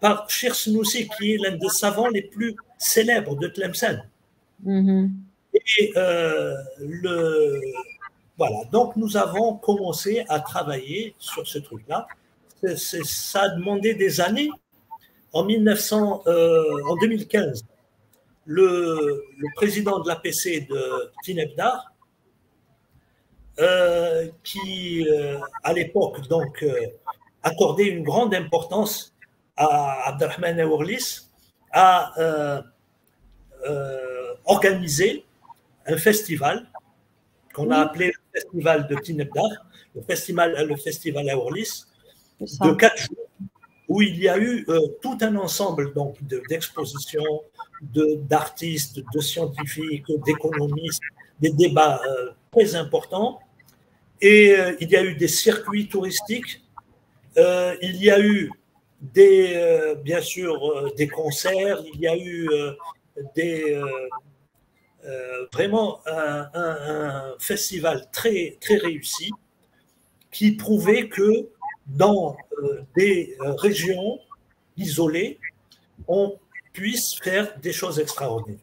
par Shir qui est l'un des savants les plus célèbres de Tlemcen. Mm-hmm. Et euh, le, voilà, donc nous avons commencé à travailler sur ce truc-là. Ça a demandé des années. En, 1900, euh, en 2015, le, le, président de l'APC de Tinebdar, euh, qui à l'époque donc accordait une grande importance à Abdelrahman Aourlis a euh, euh, organisé un festival qu'on a appelé le festival de Tinebdar, le festival, le festival de quatre jours, où il y a eu euh, tout un ensemble donc d'expositions, d'artistes, de, scientifiques, d'économistes, des débats euh, très importants. Et euh, il y a eu des circuits touristiques, il y a eu des, bien sûr des concerts, il y a eu des, vraiment un, un, festival très, très réussi qui prouvait que dans euh, des euh, régions isolées, on puisse faire des choses extraordinaires.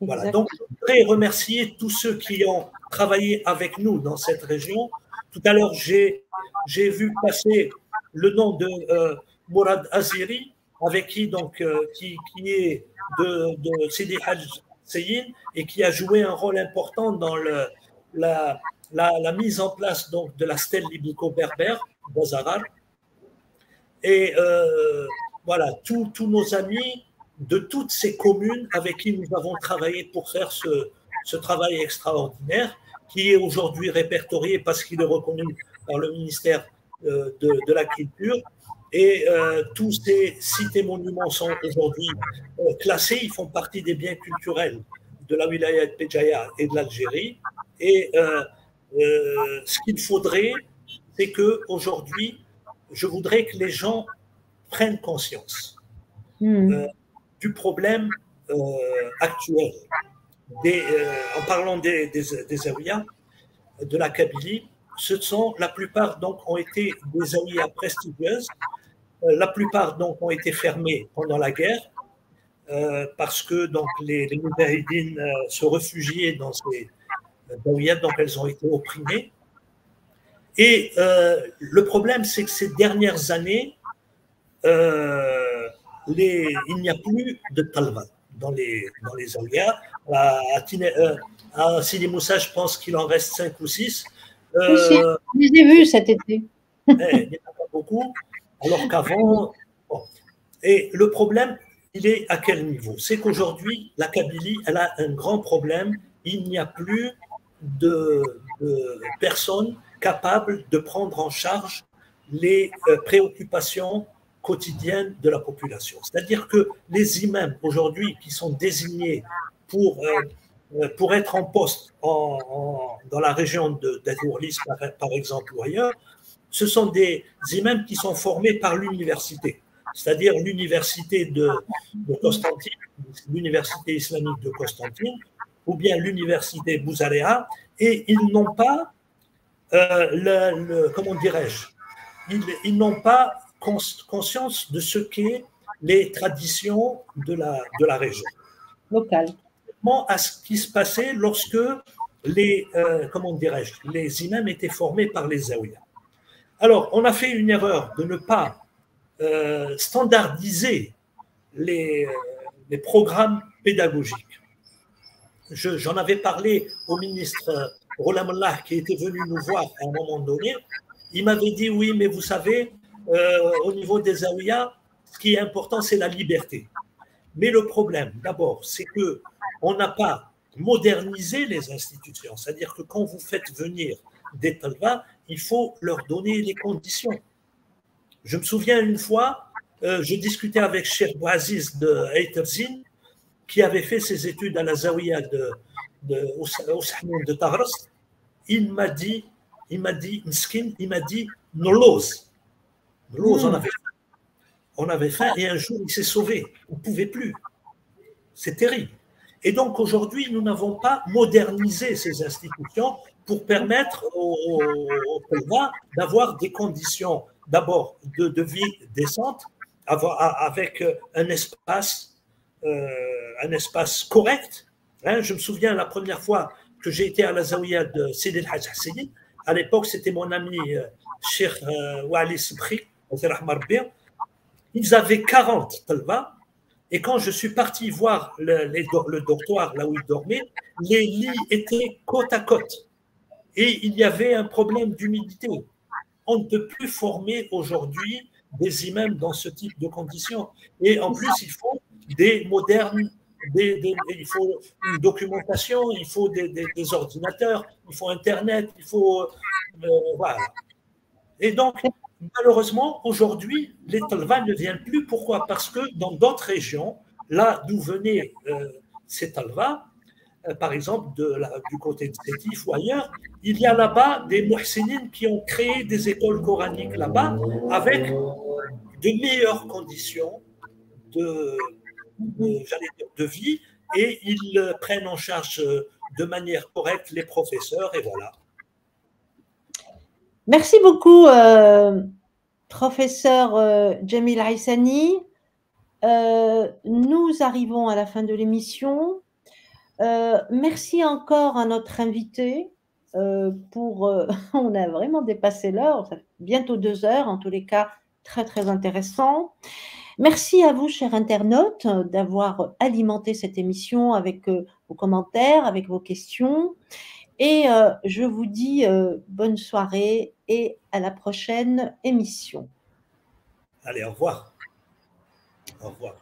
Voilà. Donc, je voudrais remercier tous ceux qui ont travaillé avec nous dans cette région. Tout à l'heure, j'ai, vu passer le nom de euh, Mourad Aziri, avec qui, donc, qui, qui, est de, de Sidi Haj Seyin et qui a joué un rôle important dans le, la, la, mise en place donc, de la stèle libico-berbère Bazarar. Et euh, voilà, tous nos amis de toutes ces communes avec qui nous avons travaillé pour faire ce, ce travail extraordinaire, qui est aujourd'hui répertorié parce qu'il est reconnu par le ministère euh, de, de, la Culture. Et euh, tous ces sites et monuments sont aujourd'hui euh, classés, ils font partie des biens culturels de la wilaya de et de l'Algérie. Et euh, euh, ce qu'il faudrait, c'est que aujourd'hui, je voudrais que les gens prennent conscience hmm. du problème actuel. Euh, en parlant des, des, des de la Kabylie, ce sont la plupart donc ont été des aouïas prestigieuses. la plupart donc ont été fermées pendant la guerre parce que donc les, les se réfugiaient dans ces aouïas, donc elles ont été opprimées. Et euh, le problème, c'est que ces dernières années, euh, il n'y a plus de talva dans les, dans les À, euh, à, Sidi Moussa, je pense qu'il en reste cinq ou six. Euh, je les ai vus cet été. Eh, il n'y en a pas beaucoup, alors qu'avant. Et le problème, il est à quel niveau? C'est qu'aujourd'hui, la Kabylie, elle a un grand problème. Il n'y a plus de, de personnes capable de prendre en charge les euh, préoccupations quotidiennes de la population. C'est-à-dire que les imams aujourd'hui qui sont désignés pour, euh, euh, pour être en poste en, dans la région de par, exemple, ou ailleurs, ce sont des imams qui sont formés par l'université, c'est-à-dire l'université de, de Constantine, l'université islamique de Constantine, ou bien l'université Bouzalea, et ils n'ont pas euh, le, comment dirais-je, ils, n'ont pas conscience de ce qu'est les traditions de la, de la région. Locale. À ce qui se passait lorsque les, euh, comment dirais-je, les imams étaient formés par les zaouïas. Alors, on a fait une erreur de ne pas euh, standardiser les, les programmes pédagogiques. J'en avais parlé au ministre Roland Allah, qui était venu nous voir à un moment donné, il m'avait dit oui, mais vous savez, euh, au niveau des Aouïas, ce qui est important, c'est la liberté. Mais le problème, d'abord, c'est que on n'a pas modernisé les institutions. C'est-à-dire que quand vous faites venir des talvas, il faut leur donner les conditions. Je me souviens une fois, euh, je discutais avec Cheikh Bouaziz de Eiterzin, qui avait fait ses études à la Zawiya de, de, de il m'a dit, il m'a dit, Mskin, il m'a dit, Noloz. Noloz, on hmm. avait faim. On avait faim et un jour, il s'est sauvé. On ne pouvait plus. C'est terrible. Et donc aujourd'hui, nous n'avons pas modernisé ces institutions pour permettre aux, aux, d'avoir des conditions d'abord de, vie décente, avec un espace, euh, un espace correct, Hein, je me souviens la première fois que j'ai été à la Zawiya de Sidi Hajj Hassini. À l'époque, c'était mon ami euh, Cheikh euh, Wali Sibri, Ils avaient 40 talva. Et quand je suis parti voir le, dortoir, là où ils dormaient, les lits étaient côte à côte. Et il y avait un problème d'humidité. On ne peut plus former aujourd'hui des imams dans ce type de conditions. Et en plus, il faut des modernes il faut une documentation, il faut des, ordinateurs, il faut Internet, il faut. Euh, voilà. Et donc, malheureusement, aujourd'hui, les talvas ne viennent plus. Pourquoi? Parce que dans d'autres régions, là d'où venaient euh, ces talvas, euh, par exemple du côté de Sétif ou ailleurs, il y a là-bas des muhsinines qui ont créé des écoles coraniques là-bas avec de meilleures conditions de, de, vie et ils prennent en charge de manière correcte les professeurs et voilà. Merci beaucoup, euh, professeur euh, Jamil Haïsani. Euh, nous arrivons à la fin de l'émission. merci encore à notre invité pour. on a vraiment dépassé l'heure, bientôt deux heures, en tous les cas, très très intéressant. Merci à vous, chers internautes, d'avoir alimenté cette émission avec euh, vos commentaires, avec vos questions. Et euh, je vous dis euh, bonne soirée et à la prochaine émission. Allez, au revoir. Au revoir.